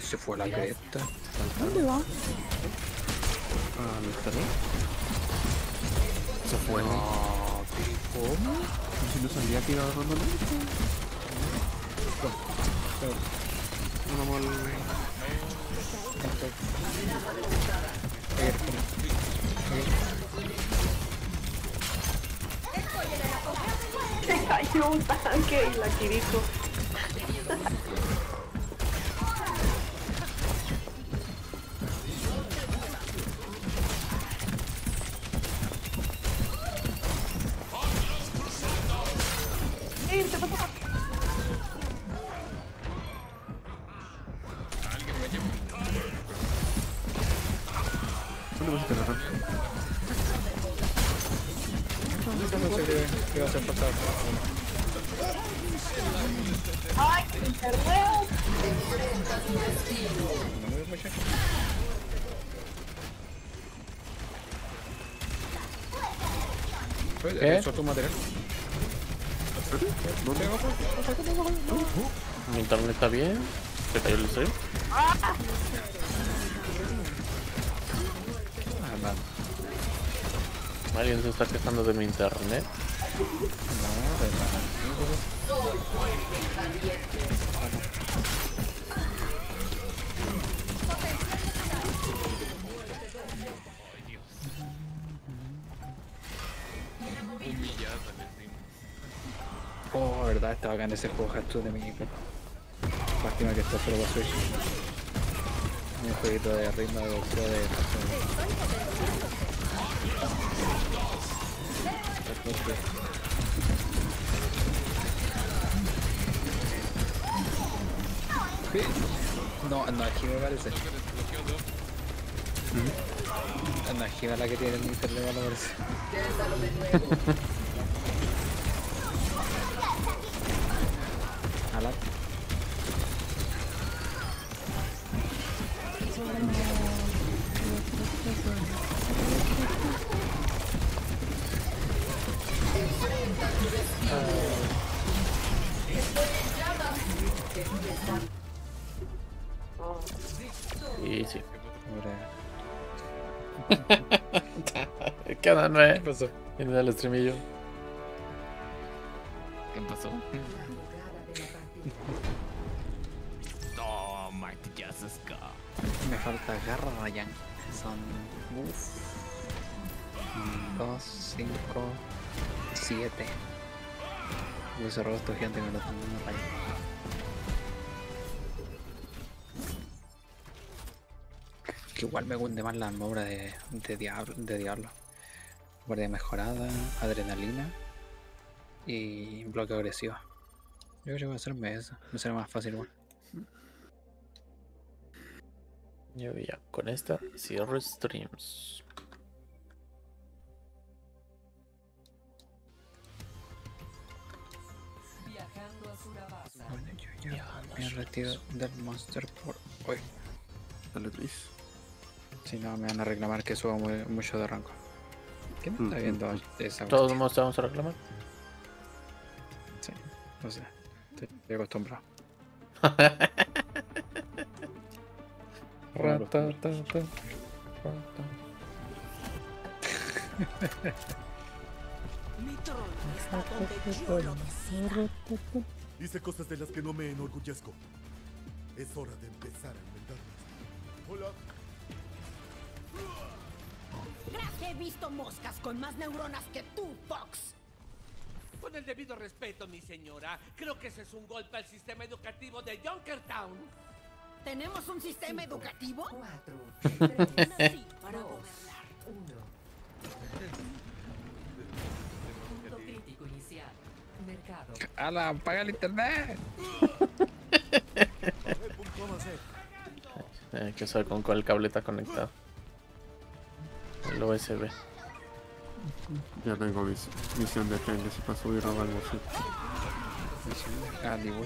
Se fue la cresta. ¿Dónde va? Ah, ¿no está bien? Se fue. No, ¿cómo? Si no sabía que iba agarrando Vamos al... Se cayó un tanque y la Kiriko. Oye, ¿Qué? ¿Soltó un material? Mi internet está bien. Se cayó el stream. Ah. Alguien se está quejando de mi internet. Verdad, está bacán ese juego Hatsu de mi Lástima que está solo para Switch. Un jueguito de ritmo de boxeo de. No, no, aquí me parece. No, aquí la que tiene el internet, me parece. ¿Qué pasó? Viene el streamillo. ¿Qué pasó? Toma, ya se escapa. Me falta garra, Ryan. Son. Uff. 2, 5, 7. Voy a cerrar estos gigantes que me lo están dando Ryan. Que igual me hunde más la armadura de, de, diablo, de diablo. Guardia mejorada, adrenalina y bloque agresivo. Yo creo que voy a hacerme eso. Me será más fácil igual. Yo ya, con esta cierro streams. Viajando a Surabasa. Bueno, yo ya me retiro del monster por hoy. Dale, Tris. Si no, me van a reclamar que subo muy- mucho de rango. ¿Quién está Mm, viendo mm, esa Todos nos vamos a reclamar. Sí, no sé. Estoy acostumbrado. Ratatata, rata. Hice cosas de las que no me enorgullezco. Es hora de empezar a enmendarlas. Hola. He visto moscas con más neuronas que tú, Fox. Con el debido respeto, mi señora, creo que ese es un golpe al sistema educativo de Junkertown. ¿Tenemos un sistema educativo? Sí, para Dos. gobernar. Uno. Punto crítico inicial. Mercado. ¡Hala! ¡Apaga el internet! Hay que saber con cuál cable está conectado. El USB. Ya tengo mis, misión de frente si para subir algo así. Ah, dibujo.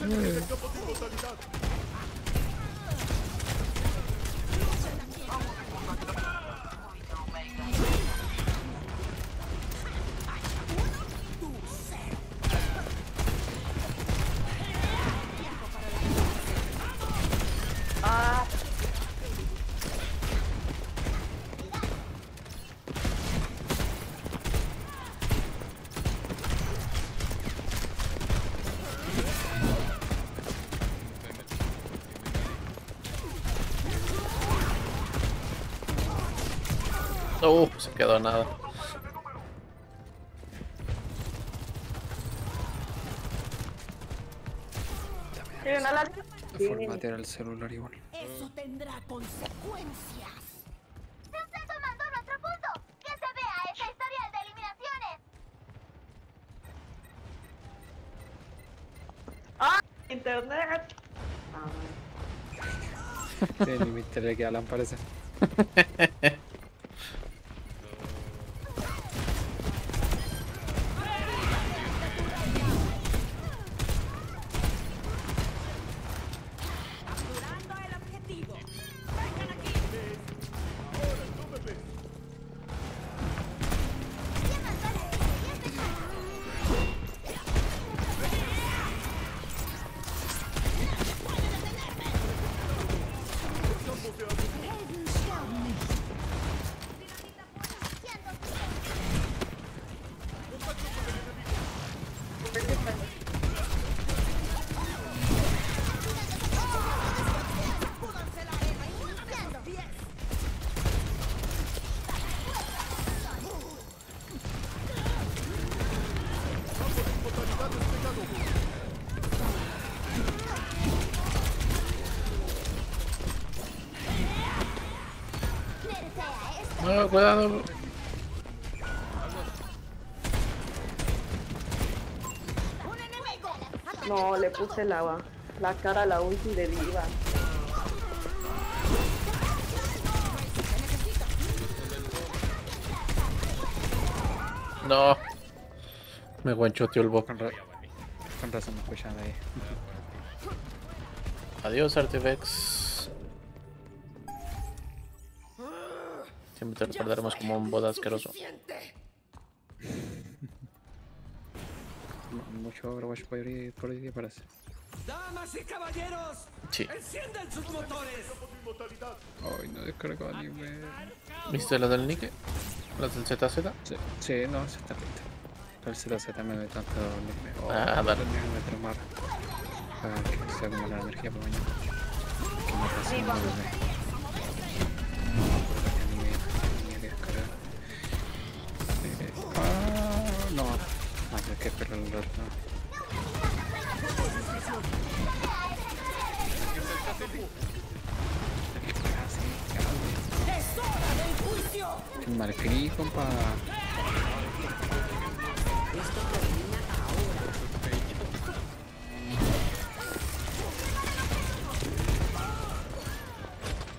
Ah, quedó nada. ¿Tienen a la Formatear el celular igual. Eso tendrá consecuencias. ¡Se está tomando nuestro punto! ¡Que se vea esa historial de eliminaciones! ¡Ah! Internet. Ah, Sí, ni me interesa que Alan parece. Cuidado. No, le puse la, la cara a la ulti de diva. No. Me guanchoteó el bot. Con, ra- con razón me escuchan ahí. Adiós, Artifex. Siempre te recordaremos como un bot asqueroso. Mucho Overwatch por hoy, por día parece. ¡Damas y caballeros! Sí. ¡Enciendan sus motores! Ay, no descargó anime. ¿Viste lo del Nike? ¿Las del ZZ? Sí, sí, no, se está riendo. El ZZ me ve tanto anime. Oh, Ah, más. Para que se acumule la energía para mañana. Que me pasa no. Hay que esperar el rato. Qué escribí, compa. Esto termina ahora.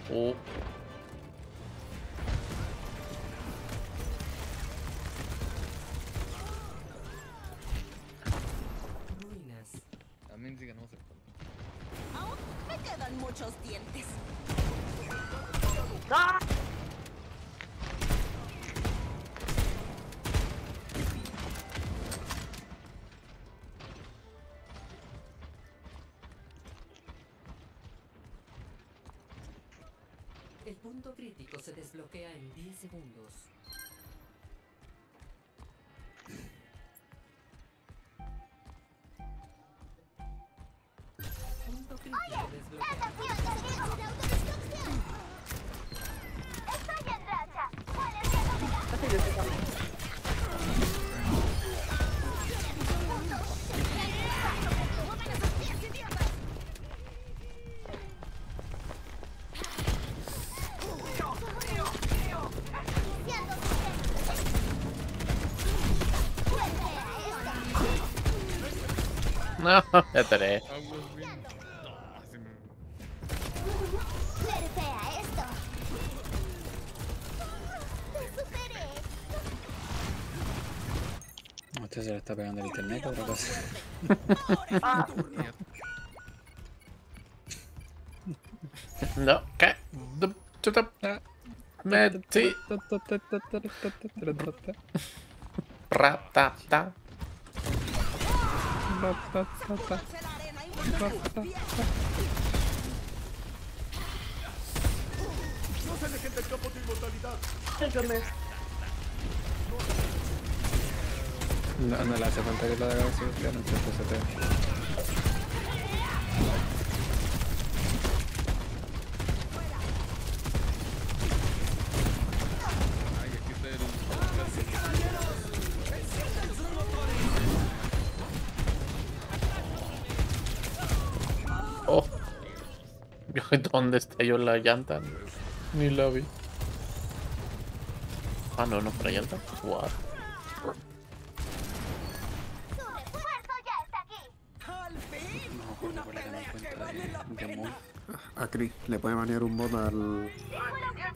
Uh, No, ya te Nerfea esto. Te superé. Usted se le está pegando el internet, otra cosa. No, ¿qué? Du- chuta. Me- sí. Ratata. No se alejen del campo de inmortalidad. No, no le hace falta que lo haga así, entonces se te... Ay, aquí está. ¿Dónde está yo la llanta? Ni la vi. Ah, no, no la llanta. What? A Chris, ¿le puede banear un bot al.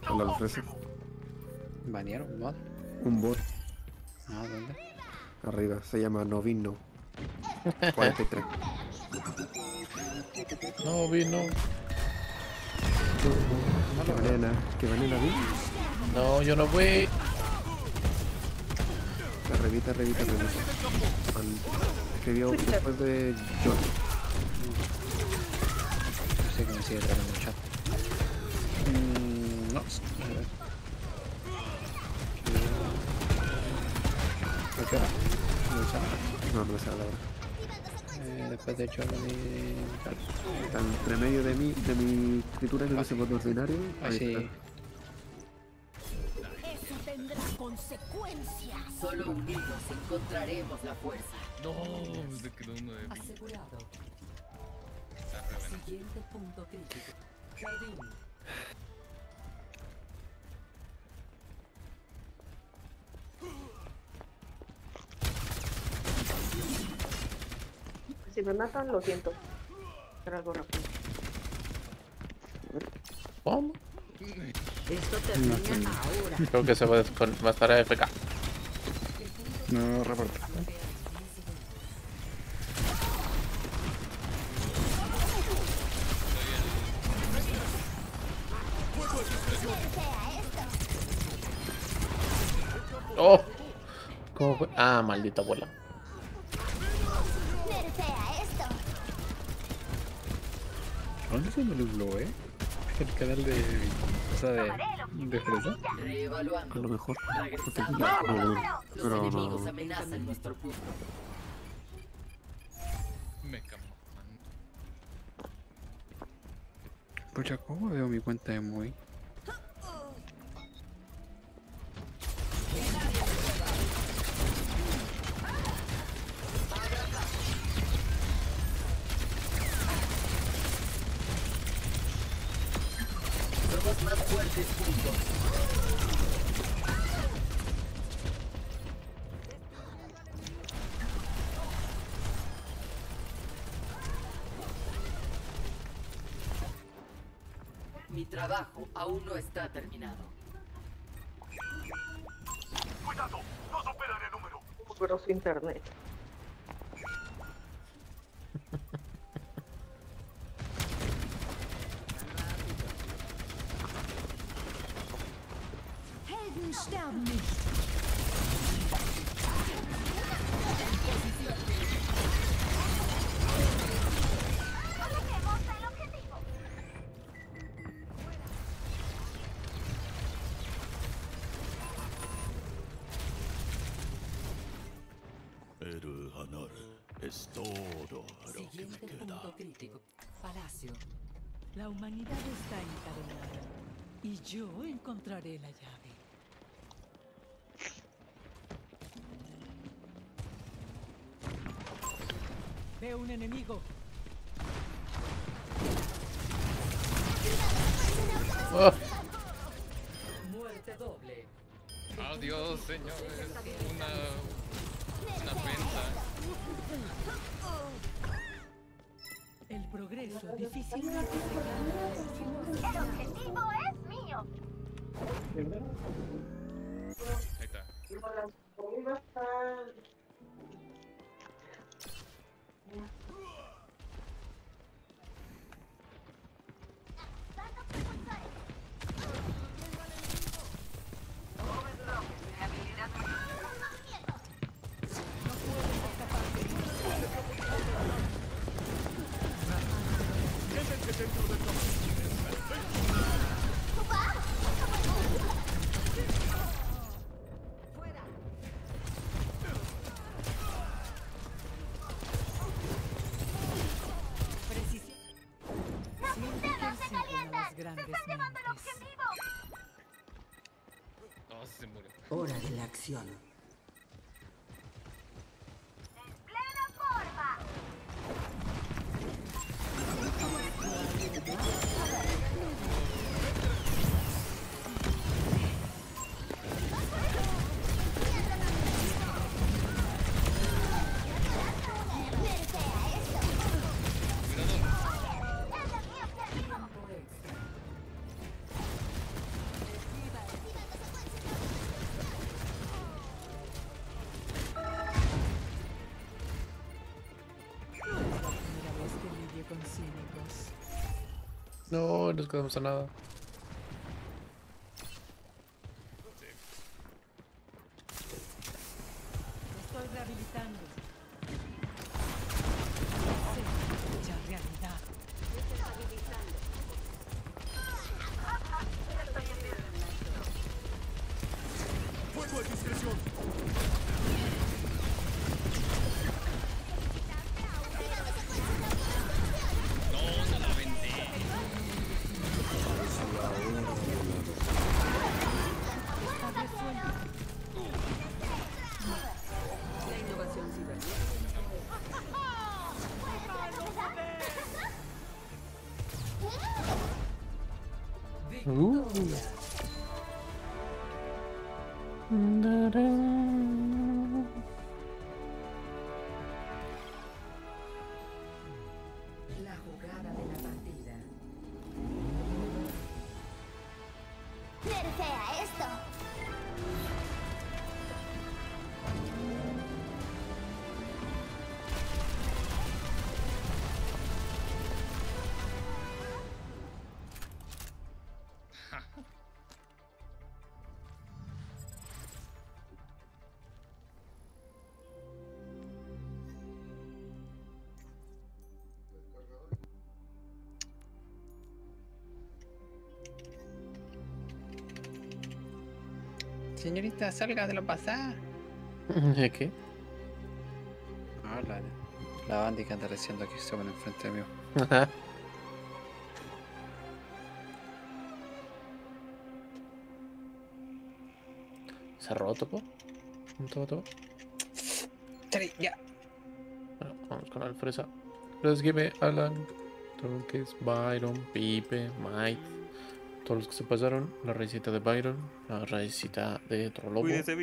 al Alfredo? ¿Banear un mod? Un bot Ah, ¿dónde? arriba, se llama Novino. 43. No vino. Que banea, que banea vi. No, yo no fui. Revita, revita, revita. Escribió después de John. No sé que me sigue trayendo el chat. Mm, no, a ver. ¿A qué? ¿No? No, no me sale ahora. Eh, después de. Está entre medio de mi, de mi escritura que no se puede ordinario. Ah, Ahí sí. está. Eso tendrá consecuencias. Solo unidos encontraremos la fuerza. No, se quedó uno de mí. Asegurado. Siguiente punto crítico. Jardín. Si me matan, lo siento. Era algo rápido. ¿Cómo? Esto termina ahora. Creo que se va, a va a estar AFK. No reporta. Oh. ¿Cómo fue? Ah, maldita abuela. Nerfea esto. ¿Dónde se me lo eh? El canal de. O sea, de. de fresa. A lo mejor. Porque ya-. Los enemigos no. amenazan nuestro punto. Me camó. Pucha, ¿cómo veo mi cuenta de muy? Aún no está terminado. Cuidado, no superan el número. Grosso internet. Helden sterben nicht. Yo encontraré la llave. Veo un enemigo. Oh. Muerte doble. Adiós, señores. Una. Una penta. El progreso difícil. El objetivo es mío. Acción. No, quedamos a nada. Uh. Señorita, salga de la pasada. ¿Qué? Ah, la, la banda que anda diciendo aquí se pone enfrente mío. ¿Se ha roto, po? Toma, toma. Chari, ya. Bueno, vamos con el fresa. Let's give it Alan, Tronques, Byron, Pipe, Mike. Todos los que se pasaron. La raicita de Byron. La raicita de Trolobo. Cuídese.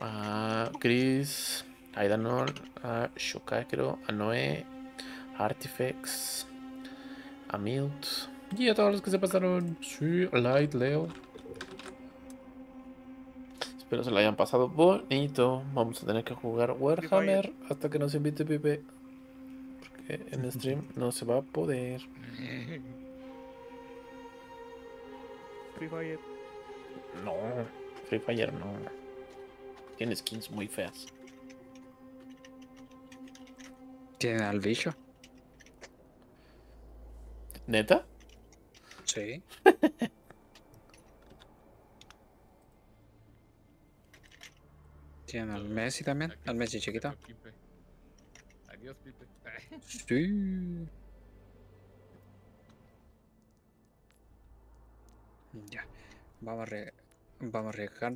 A Chris. A Idanor. A Shokakero. A Noé. A Artifex. A Milt. Y a todos los que se pasaron. Sí, a Light, Leo. Espero se lo hayan pasado bonito. Vamos a tener que jugar Warhammer hasta que nos invite Pipe. Porque en stream no se va a poder. Free Fire. No, Free Fire no. Tiene skins muy feas. ¿Tiene al bicho? ¿Neta? Sí. ¿Tiene al Messi también? Al Messi chiquito. Adiós, Pipe. Sí. Ya. Vamos a, re- vamos a arriesgar